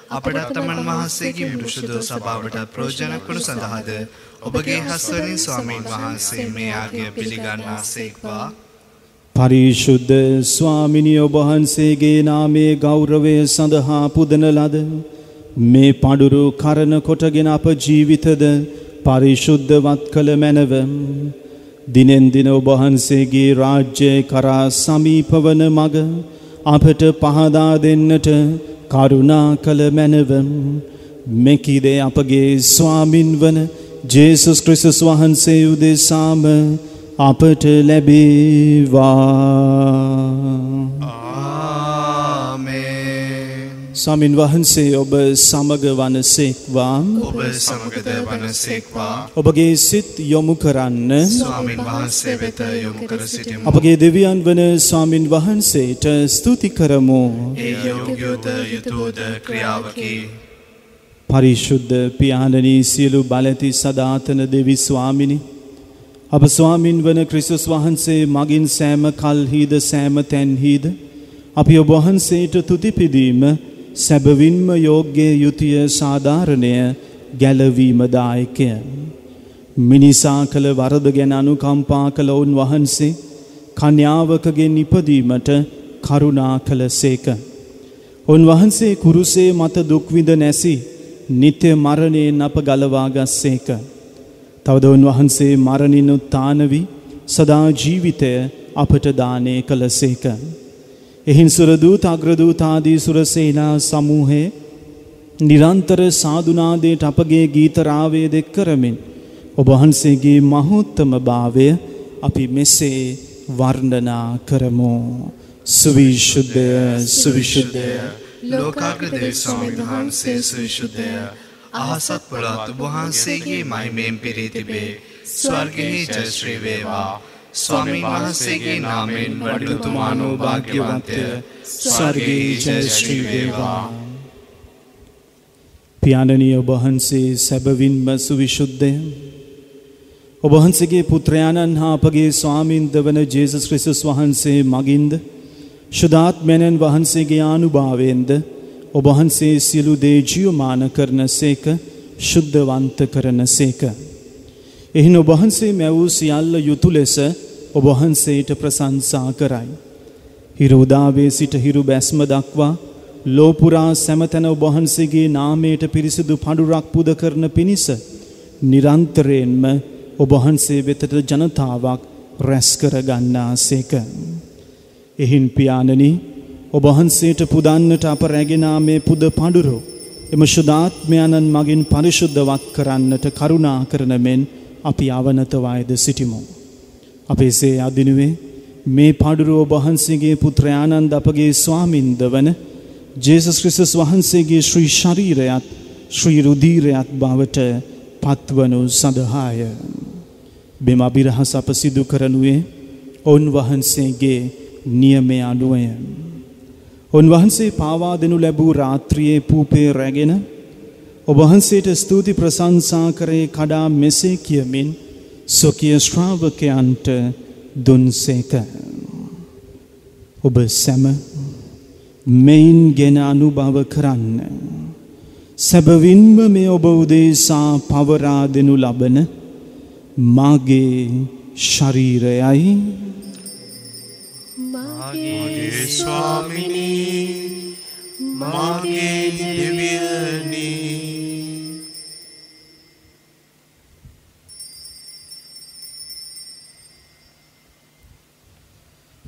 අපට තමන් වහන්සේගේ මුරුෂුදෝ සභාවට ප්‍රෝජනක් වනු සඳහාද? ඔබගේ හස්වනින් ස්වාමීන් වහන්සේ මේ ආගය පිළිගන්නා සේක්වා පරිශුද්ධ ස්වාමිනිය ඔබහන්සේගේ නාමේ ගෞරවය සඳහා පුදන ලද මේ පඩුරු කරන කොටගෙන අප ජීවිතද පරිශුද්ධවත් කළ මැනව. දිනෙන් දින ඔබහන්සේගේ රාජ්‍ය කරා සමීපවන මග අපට පහදා දෙන්නට කරුණා කළ මැනව. මෙකිදේ අපගේ ස්වාමින් වන ජේසුස් ක්‍රිස්තුස් වහන්සේ උදෙසාම අපට ලැබේවා. ස්වාමින් වහන්සේ ඔබ සමග වනසේක්වා ඔබ සමගද වනසේක්වා ඔබගේ සිත් යොමු කරන්න. ස්වාමින් වහන්සේ වෙත යොමු කර සිටිමු. අපගේ දෙවියන් වන ස්වාමින් වහන්සේට ස්තුති කරමු. ඒ යෝග්‍යෝද යුතුවද ක්‍රියාවකි. පරිශුද්ධ පියාණනී සියලු බලති සදාතන දෙවි ස්වාමිනි. අප ස්වාමින් වන ක්‍රිස්තුස් වහන්සේ මගින් සෑම කල්හිද සෑම තැන්හිද අපි ඔබ වහන්සේට තුතිපිදීම සැබවින්ම යෝග්‍ය යුතිය සාධාරණය ගැලවීමදායකය. මිනිසා කළ වරද ගැන අනුකම්පා කළ ඔවුන් වහන්සේ කන්‍යාවකගෙන් ඉපදීමට කරුණා කළ සේක. උන්වහන්සේ කුරුසේ මත දුක්විද නැසි නිත්‍ය මරණයෙන් අප ගලවාගස්සේක. තවද උන්වහන්සේ මරණින් උත්තානවී සදා ජීවිතය අපට දානය කළසේක. එහින් සුරදූත අග්‍රදූතාදී සුරසේනා සමූහයේ නිරන්තර සාධනාදයට අපගේ ගීතරාවේ දෙක් කරමින් ඔබහන්සේගේ මහෝත්තම භාවය අපි මෙසේ වර්ණනා කරමු. සුවිශුද්ධය සුවිශුද්ධය ලෝකාග්‍රදේ ස්වාමීන් වහන්සේ සවිශුද්ධය අහසත් පොළොත් වහන්සේගේ මහිමයෙන් පිරී තිබේ. ස්වර්ගෙහි ජයශ්‍රී වේවා. ස්වාමීන් වහන්සේගේ නාමෙන් වඩුතුමානෝ භාග්‍යවන්තය ස්වර්ගයේ ජයශ්‍රී වේවා පියාණනී ඔබහන්සේ සැබවින්ම සුවිශුද්ධය. ඔබහන්සේගේ පුත්‍රයාණන් හා අපගේ ස්වාමින්ද වන ජේසුස් ක්‍රිස්තුස් වහන්සේ මගින්ද ශුදාත්මයණන් වහන්සේගේ ආනුභාවයෙන්ද ඔබහන්සේ සියලු දේ ජීවමාන කරන සේක ශුද්ධවන්ත කරන සේක. එහින් ඔබහන්සේ මැවූ සියල්ල යුතු ලෙස ඔබහන්සේට ප්‍රසංසා කරයි. හිරුදාවේ සිට හිරු බැස්ම දක්වා ලෝපුරා සැමතැන ඔබහන්සේගේ නාමයට පිරිසිදු පඩුරක් පුද කරන පිණිස නිරන්තරයෙන්ම ඔබහන්සේ වෙතට ජනතාවක් රැස්කර ගන්නා සේක. එහින් පියාණනි ඔබහන්සේට පුදන්නට අප රැගෙනා මේ පුද පඩුරෝ එම ශුදාත්මයණන් මගින් පරිශුද්ධවත් කරන්නට කරුණා කරන මෙන් අපි අවනතවායද සිටිමු. අපේසේ අදිනුවේ මේ පඩුරුව ඔබහන්සේගේ පුත්‍රයානන්ද අපගේ ස්වාමින්ද වන ජේසස් ක්‍රිස්තුස් වහන්සේගේ ශ්‍රී ශරීරයත් ශ්‍රී රුධීරයත් බවට පත්වනු සඳහාය. බෙම අභිරහස අප සිදු කරනුවේ ඔවුන් වහන්සේගේ නියමය අනුවය. උන්වහන්සේ පාවා දෙනු ලැබූ රාත්‍රියයේ පූපේ රැගෙන ඔබහන්සේට ස්තුති ප්‍රසංසා කරේ කඩා මෙසේ කියමින් සොකිය ශ්‍රාවකයන්ට දුන්සේක. ඔබ සැම මෙයින් ගෙන අනුභව කරන්න. සැබවින්ම මේ ඔබ උදේසා පවරා දෙනු ලබන මාගේ ශරීරයයි මගේ ස්වාමිනී මාගේ දෙවියනී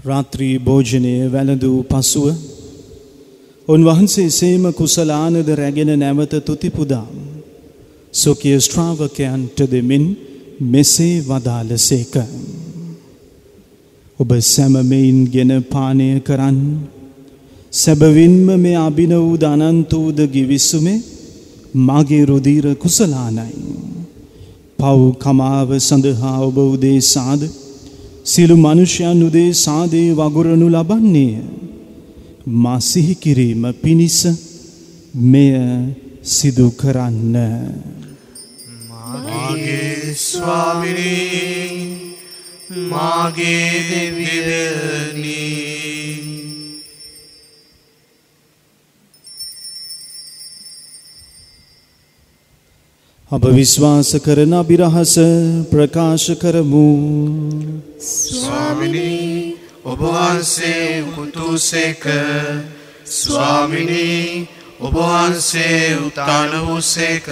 රාත්‍රී භෝජනය වැළඳූ පසුව උන්වහන්සේ සේම කුසලානද රැගෙන නැවත තුතිපුදා. සොකිය ස්ට්‍රාවකයන්ට දෙමින් මෙසේ වදාලසේක. ඔබ සැමමයින් ගෙන පානය කරන්න. සැබවින්ම මේ අභින වූ දනන්තූද ගිවිස්සුමේ මගේ රුදීර කුසලානයි. පව් කමාව සඳහා ඔබ උදේ සාද සිලු මනුෂ්‍යයන් උදේ සාදේ වගුරනු ලබන්නේය. මා සිහිකිරීම පිණිස මෙය සිදු කරන්න. මාගේ ස්වාමිනී මාගේ දෙවියනී අප විශ්වාස කරන අභිරහස ප්‍රකාශ කරමු. ස්වාමිනී ඔබවහන්සේ උකුතුසේක ස්වාමිනී ඔබවහන්සේ උත්තාන වූසේක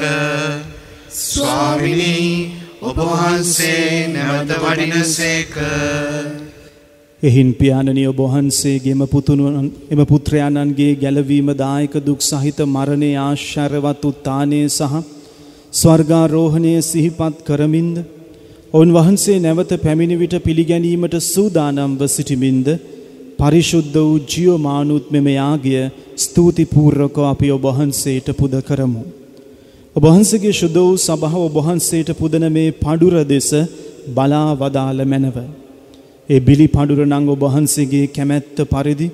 ස්වාමිනී ඔබ වහන්සේ නැවත වඩිනසේක එහින් පියාණනි ඔබ වහන්සේගේම පුතුණන් එම පුත්‍රයාණන්ගේ ගැලවීම දායක දුක් සහිත මරණේ ආශ්චර්යවත් උත්ථානය සහ ස්වර්ගාරෝහණය සිහිපත් කරමින්ද ඔවුන් වහන්සේ නැවත පැමිණි විට පිළිගැනීමට සූදානම්ව සිටිමින්ද පරිශුද්ධ වූ ජීවමානුත් මෙම යාගය ස්තුතිපූර්වකව අපි ඔබ වහන්සේට පුද කරමු. ඔබ වහන්සේගේ ශුද්ධ වූ සභාව ඔබ වහන්සේට පුදන මේ පඩුර දෙස බලා වදාළ මැනව. ඒ බිලි පඩුර නං ඔබ වහන්සේගේ කැමැත්ත පරිදි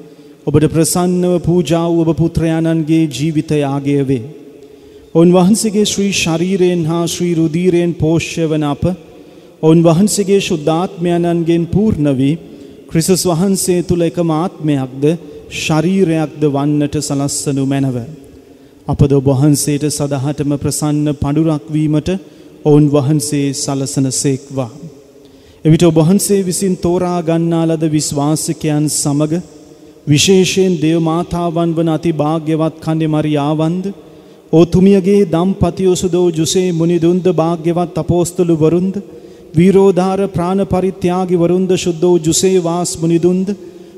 ඔබට ප්‍රසන්නව පූජා වූ ඔබ පුත්‍රයාණන්ගේ ජීවිත යාගය වේ. ඔවුන් වහන්සේගේ ශ්‍රී ශරීරයෙන් හා ශ්‍රී රුධීරයෙන් පෝෂ්‍ය වන අප ඔවුන් වහන්සේගේ ශුද්ධාත්මයණන්ගෙන් පූර්ණ වී ක්‍රිස්තුස් වහන්සේ තුල එකම ආත්මයක්ද ශරීරයක්ද වන්නට සලස්සනු මැනව. අපද ඔබ වහන්සේට සදහටම ප්‍රසන්න පඳුරක් වීමට ඔවුන් වහන්සේ සලසන සේක්වා. එවිට ඔබ වහන්සේ විසින් තෝරා ගන්නා ලද විශ්වාසිකයන් සමග විශේෂයෙන් දේව මාතාවන් වන අති භාග්‍යවත් කන්නේ මරියාවන්ද ඕතුමියගේ දම්පතියොසුදෝ ජුසේ මුනිදුන්ද භාග්‍යවත් අපෝස්තලු වරුන්ද වීරෝධාර ප්‍රාණ පරිත්‍යාගි වරුන්ද ශුද්ධෝ ජුසේ වාස් මුනිදුන්ද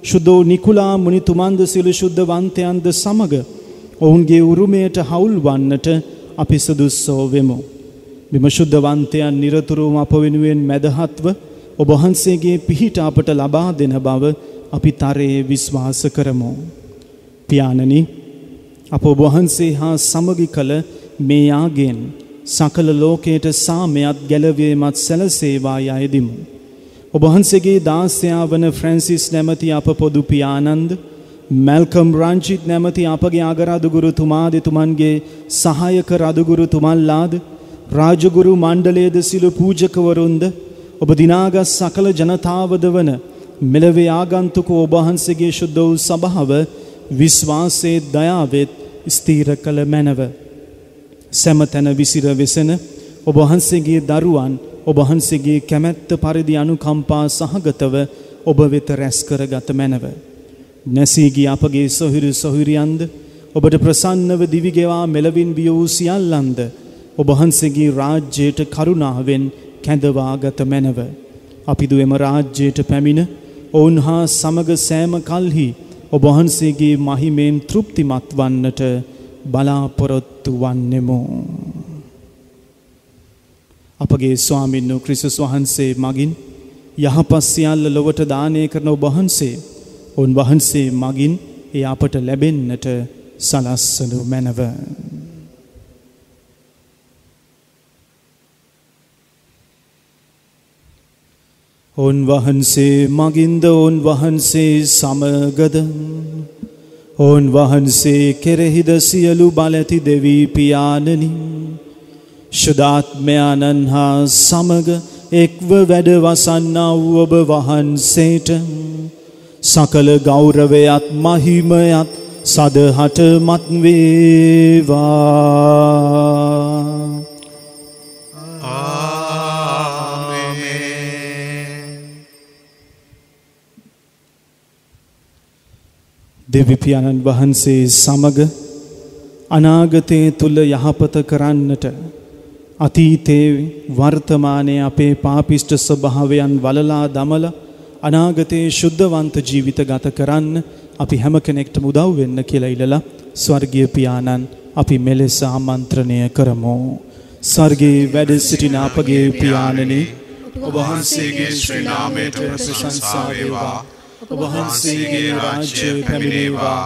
ශුද්ධෝ නිකුලා මුනිතුමන්ද සිළු ශුද්ධවන්තයන්ද සමග ඔවුන්ගේ උරුමයට හවුල් වන්නට අපි සුදුස්සෝ වෙමු. මෙම ශුද්ධවන්තයන් නිරතුරුවම අප වෙනුවෙන් මැදහත්ව ඔබ වහන්සේගේ පිහිට අපට ලබා දෙන බව අපි තරයේ විශ්වාස කරමු. පියාණනි අප ඔබ වහන්සේ හා සමගි කළ මේ යාගෙන් සකල ලෝකයට සාමයත් ගැලවීමත් සැලසේවා යයදිමු. ඔබ වහන්සේගේ දාසයා වන ෆ්‍රැන්සිස් නැමැති අප පොදු පියානන්ද මැල්කම් රංචිත් නැමැති අපගේ අගරදුගුරුතුමා දෙතුමන්ගේ සහායක රදුගුරුතුමල්ලාද රාජගුරු මණ්ඩලයේද සිළු පූජකවරුන්ද ඔබ දිනාගත් සකල ජනතාවද වන මෙලවේ ආගන්තුක ඔබහන්සේගේ ශුද්ධ වූ සභාව විශ්වාසයේ දයාවෙත් ස්ථීර කළ මැනව. සැමතැන විසිර වෙසෙන ඔබහන්සේගේ දරුවන් ඔබහන්සේගේ කැමැත්ත පරිදි අනුකම්පා සහගතව ඔබ වෙත රැස්කර ගත මැනව. නැසීගී අපගේ සොහිරු සොහිරියන්ද ඔබට ප්‍රසන්නව දිවිගෙවා මෙලවින් විය වූ සියල්ලන්ද ඔබහන්සේගේ රාජ්‍යයට කරුණාවෙන් කැඳවාගත මැනව. අපිදු එම රාජ්‍යයට පැමිණ ඔවුන් හා සමග සෑම කල්හි ඔබහන්සේගේ මහිමෙන් තෘප්තිමත් වන්නට බලාපොරොත්තු වන්නෙමු. අපගේ ස්වාමින් වූ ක්‍රිස්තුස් වහන්සේ මගින් යහපත් සියල්ල ලොවට දානය කරන ඔබහන්සේ ඔවුන් වහන්සේ මගින් ඒ අපට ලැබෙන්නට සලස්සනු මැනව. ඔන් වහන්සේ මගින්ද ඔන් වහන්සේ සමගද ඔවුන් වහන්සේ කෙරෙහිද සියලු බලැති දෙවී පියාණනි ශුදාත්මයාණන් හා සමග එක්ව වැඩවසන්නා වූ ඔබ වහන්සේට සකල ගෞරවයත් මහිමයත් සදහට මත්වේවා දෙවිපියාණන් වහන්සේ සමග අනාගතයේ තුල යහපත කරන්නට අතීතයේ වර්තමානයේ අපේ පාපිෂ්ඨ ස්වභාවයන් වලලා දමලා අනාගතයේ ශුද්ධවන්ත ජීවිත ගත කරන්න අපි හැම කෙනෙක්ටම උදව් වෙන්න කියලා ඉල්ලලා ස්වර්ගීය පියාණන් අපි මෙලෙස ආමන්ත්‍රණය කරමු. ස්වර්ගයේ වැඩ සිටින අපගේ පියාණනි ඔබ වහන්සේගේ ශ්‍රී නාමයට ප්‍රශංසා වේවා. ඔබ වහන්සේගේ රාජ්‍ය පැමිණේවා.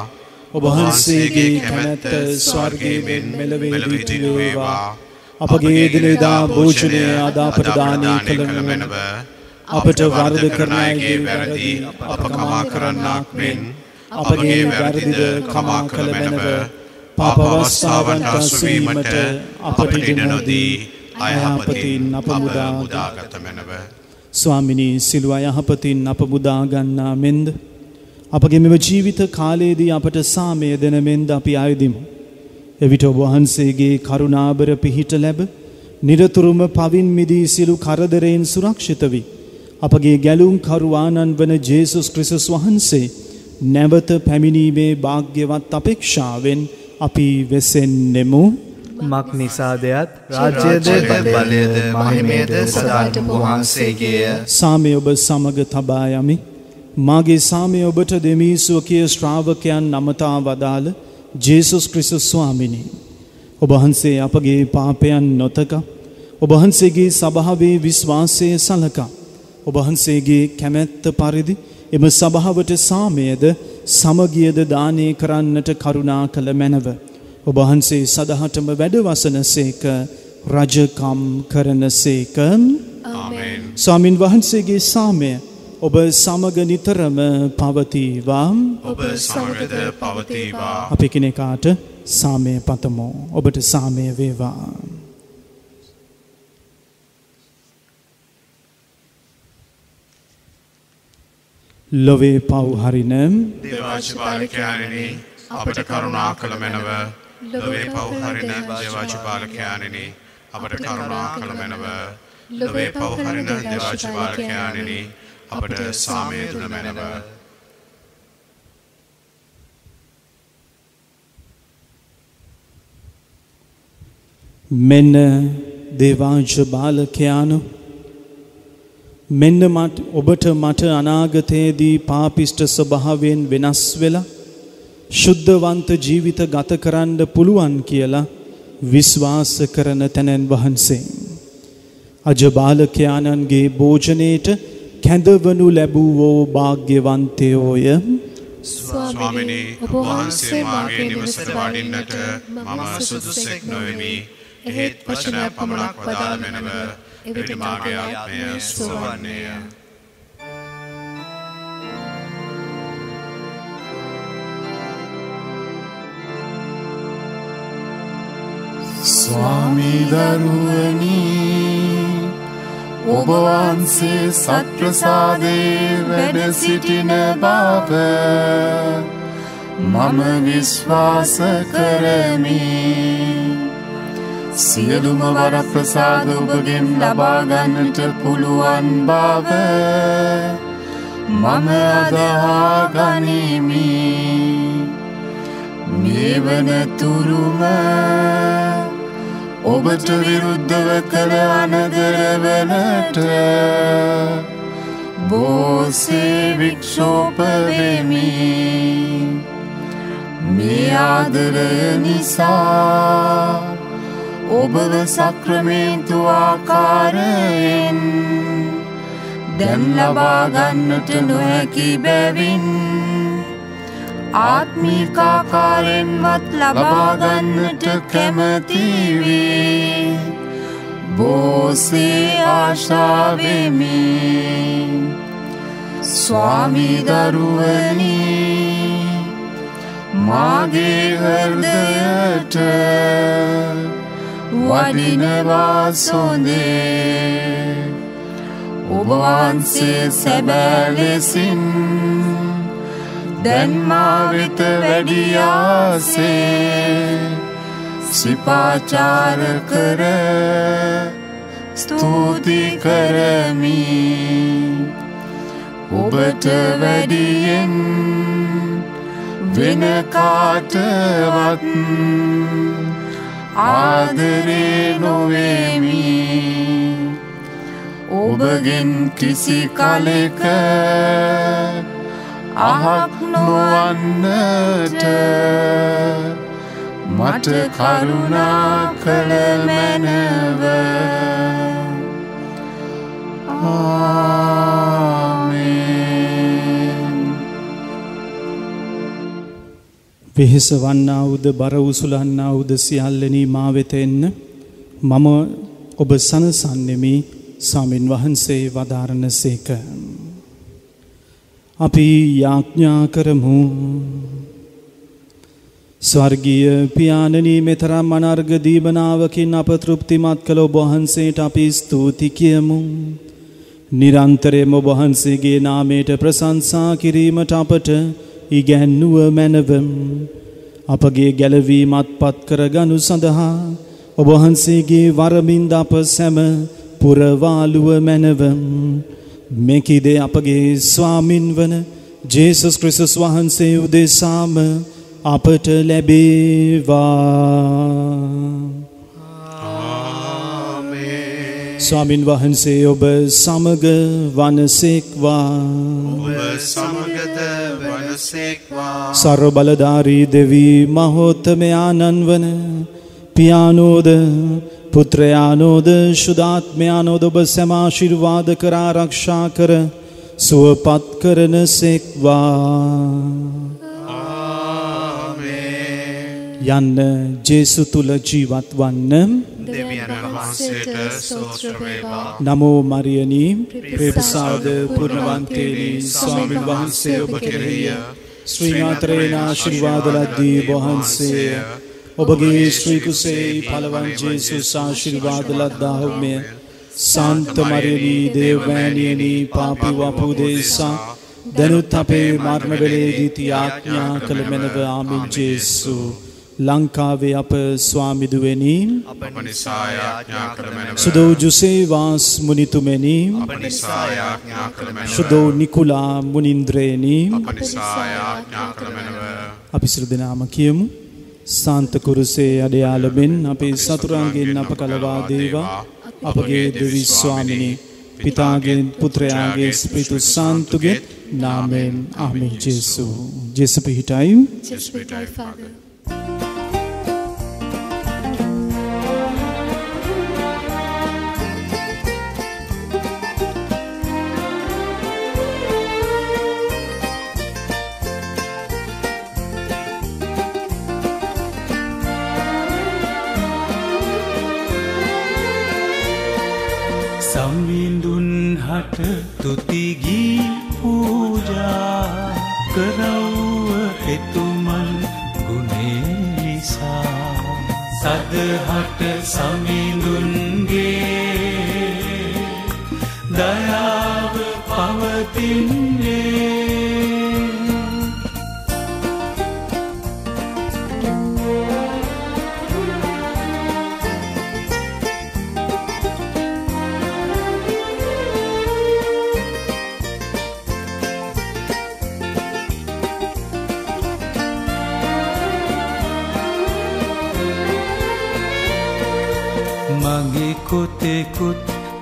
ඔබ වහන්සේගේ කැමැත්ත ස්වර්ගයේ මෙන් මෙලොවේදී වේවා. අපගේ දිනදා භෝජනය අද අපට දානය කළ මැනව අපට වරද කරන අයගේ වැරදි අප කමා කරන්නාක් මෙන් අපගේ වැරදිද කමා කළ මැනව පාප අවස්ථාවන්ට අසුවීමට අපට ඉඩ නොදී අයහපතින් අප මුදා මුදාගත මැනව ස්වාමිනී සිළුව අයහපතින් අප මුදා ගන්නා මෙන්ද අපගේ මෙම ජීවිත කාලයේදී අපට සාමය දෙන මෙන්ද අපි ආයුදිමු. එවිට ඔබ වහන්සේගේ කරුණාබර පිහිට ලැබ නිරතුරුම පවින් මිදී සිලු කරදරයෙන් සුරක්ෂිත වී අපගේ ගැලුම් කරුවානන් වන ජේසුස් ක්‍රිසස් වහන්සේ නැවත පැමිණීමේ භාග්‍යවත් අපේක්ෂාවෙන් අපි වෙසෙන්නෙමු මක් නිසාදයත් රාජ්‍යද බලයද මහිමේද සදාටම වහන්සේගේය සාමය ඔබ සමග තබා යමි. මාගේ සාමය ඔබට දෙමීසුවකිය ශ්‍රාවකයන් නමතා වදාළ ජේසුස් ක්‍රිසස් ස්වාමිනි. ඔබහන්සේ අපගේ පාපයන් නොතක ඔබහන්සේගේ සභාවේ විශ්වාසය සලකා. ඔබහන්සේගේ කැමැත්ත පරිදි එම සභාවට සාමයද සමගියද දානය කරන්නට කරුණා කළ මැනව. ඔබහන්සේ සදහටම වැඩවසන සේක රජකම් කරන සේක. ස්වාමින් වහන්සේගේ සාමය ඔබ සමග නිතරම පවතිවා. ඔබ සමගද පවතිවා. අපි කෙනෙකාට සාමය පතමෝ. ඔබට සාමය වේවා. ලොවේ පව් හරිනම් දේවාජපාලකයානනි අපට කරුණා කළ මැනව ලොවේ පවහරින දේවාජපාලකයානනි අපට කරුණා කළ මැනව. ලොවේ පවහරින දේවාජපාලකයානනි අපට සාමය දුන මැනව. මෙන්න දේවාංශ බාලකයානු මෙන්න ඔබට මට අනාගතයේදී පාපිෂ්ට ස්වභාවයෙන් වෙනස් වෙලා ශුද්ධවන්ත ජීවිත ගත කරන්න පුළුවන් කියලා විශ්වාස කරන තැනැන් වහන්සේ. අජබාලකයාණන්ගේ භෝජනයට කැඳවනු ලැබූවෝ භාග්‍යවන්තයෝය. ස්වාමිනී ඔබ වහන්සේ මාගේ නිවසට වඩින්නට මම සුදුසෙක් නොවෙමි. එහෙත් වචන පමණක් වදාළ මැනව එවිට මාගේ ආත්මය සුවවන්නේය. ස්වාමීදරුවනි ඔබවහන්සේ සත්ප්‍රසාදේ වැඩ සිටින බාප මම විශ්වාස කරමි. සියලුම වරප්‍රසාද ඔබගෙන් ලබාගන්නට පුළුවන් බව මම අදහා ගනිමි. මේ වනතුරුම ඔබට විරුද්ධව කළ අනදරවලට බෝසේ වික්ෂෝපවෙමි. මේ ආදරය නිසා ඔබව සක්‍රමේන්තු ආකාරයෙන් දැන් ලබාගන්නට නොහැකි බැවින් ආත්මීකාකාරෙන්වත් ලබාගන්නට කැමතිවී. බෝසේ ආශාවෙමි. ස්වාමිදරුවනි මාගේ හර්දයට වඩිනවා සොඳේ. ඔබවහන්සේ සැබෑලෙසින් දැන්මා වෙත වැඩියාසේ සිපාචාර කර ස්තුති කරමි. ඔබට වැඩියෙන් වෙන කාටවත් ආදරේ නොවේමි. ඔබගෙන් කිසි කලෙක අහක් නොවන්නට මට කරුණා කළ මැනව. වෙහෙස වන්නාවුද බර උසුලන්නාවුද සියල්ලනී මා වෙත එන්න. මම ඔබ සනසන්නෙමි සාමින් වහන්සේ වදාරණ සේක. අපි යාඥා කරමු ස්වර්ගීය පියාණනී මෙතරම් අනර්ග දීබනාවකින් අප තෘප්තිමත් කළ ඔබහන්සේට අපි ස්තුති කියමු. නිරන්තරයම ඔබහන්සේගේ නාමයට ප්‍රසංසා කිරීමට අපට ඉගැන්නුව මැනවම්. අපගේ ගැලවීමත් පත් කරගනු සඳහා ඔබහන්සේගේ වරමින්ද අප සැම පුරවාලුව මැනවම්. මෙකිදේ අපගේ ස්වාමින් වන ජේසුස් ක්‍රිසුස් වහන්සේ උදෙසාම අපට ලැබේවා. ස්වාමින් වහන්සේ ඔබ සමග වනසෙක්වා. සමගද වනසෙක්වා. සර බලධාරී දෙවී මහෝත්තමයාණන් වන පියානෝද පුත්‍රයානෝද ශුදාත්මයානෝද ඔබ සැමාශිර්වාද කර ආරක්ෂා කර සුවපත් කරන සෙක්වා. යන්න ජේසු තුළ ජීවත් වන්න. නමෝ මරියනී. ප්‍රේපසාද පුර්ණවන්තේනී ස්වාමීන් වහන්සේ ඔබ කෙරෙහිය. ශ්‍රීමාතරේන ආශිර්වාද ලද්දී වහන්සේ ඔබගේ ශ්‍රී කුසේ පළවන් ජේසුස් ආශිර්වාද ලද්දාහුමය සාන්ත මරියනී දේවෑනියනී පාපි වපුදේසා දැනුත් අපේ මරණ වෙලේදී තියාඥා කළ මැනව ආමින් ජේසු. ලංකාවේ අප ස්වාමිදුවනි සුදෝ ජුසේවාස් මුනිතුමනි. සුදෝ නිකුලා මුනින්ද්‍රේනි. අපි සිරු දෙනාම කියමු සාන්ත කුරුසේ අඩයාලබෙන් අපේ සතුරන්ගෙන් අප කලවා දේවා. අපගේ දෙවි ස්වාමිනී පිතාගෙන් පුත්‍රයාගේ ස්ප්‍රිතු සාන්තුගේ නාමෙන් ආමෙන් ජේසු. ජෙස පිහිටයි. Just with my කරව්ව එතුමන් ගුණේ නිසා. සදහට සමිඳුන්ගේ දයාව පවතින්නේ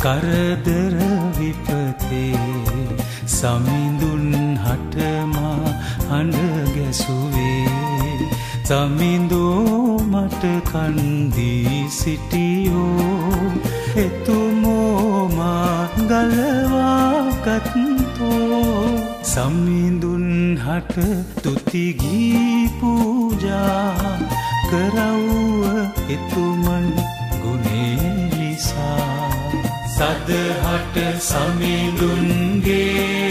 කරදර විපතේ සමිඳුන් හටමා හඬ ගැසුවේ. සමිඳෝ මට කන්දී සිටියෝ. එතුමෝමා ගලවාගත්තෝ. සමිඳුන් හට තුතිගී නිසා සදහට සමිඳුන්ගේ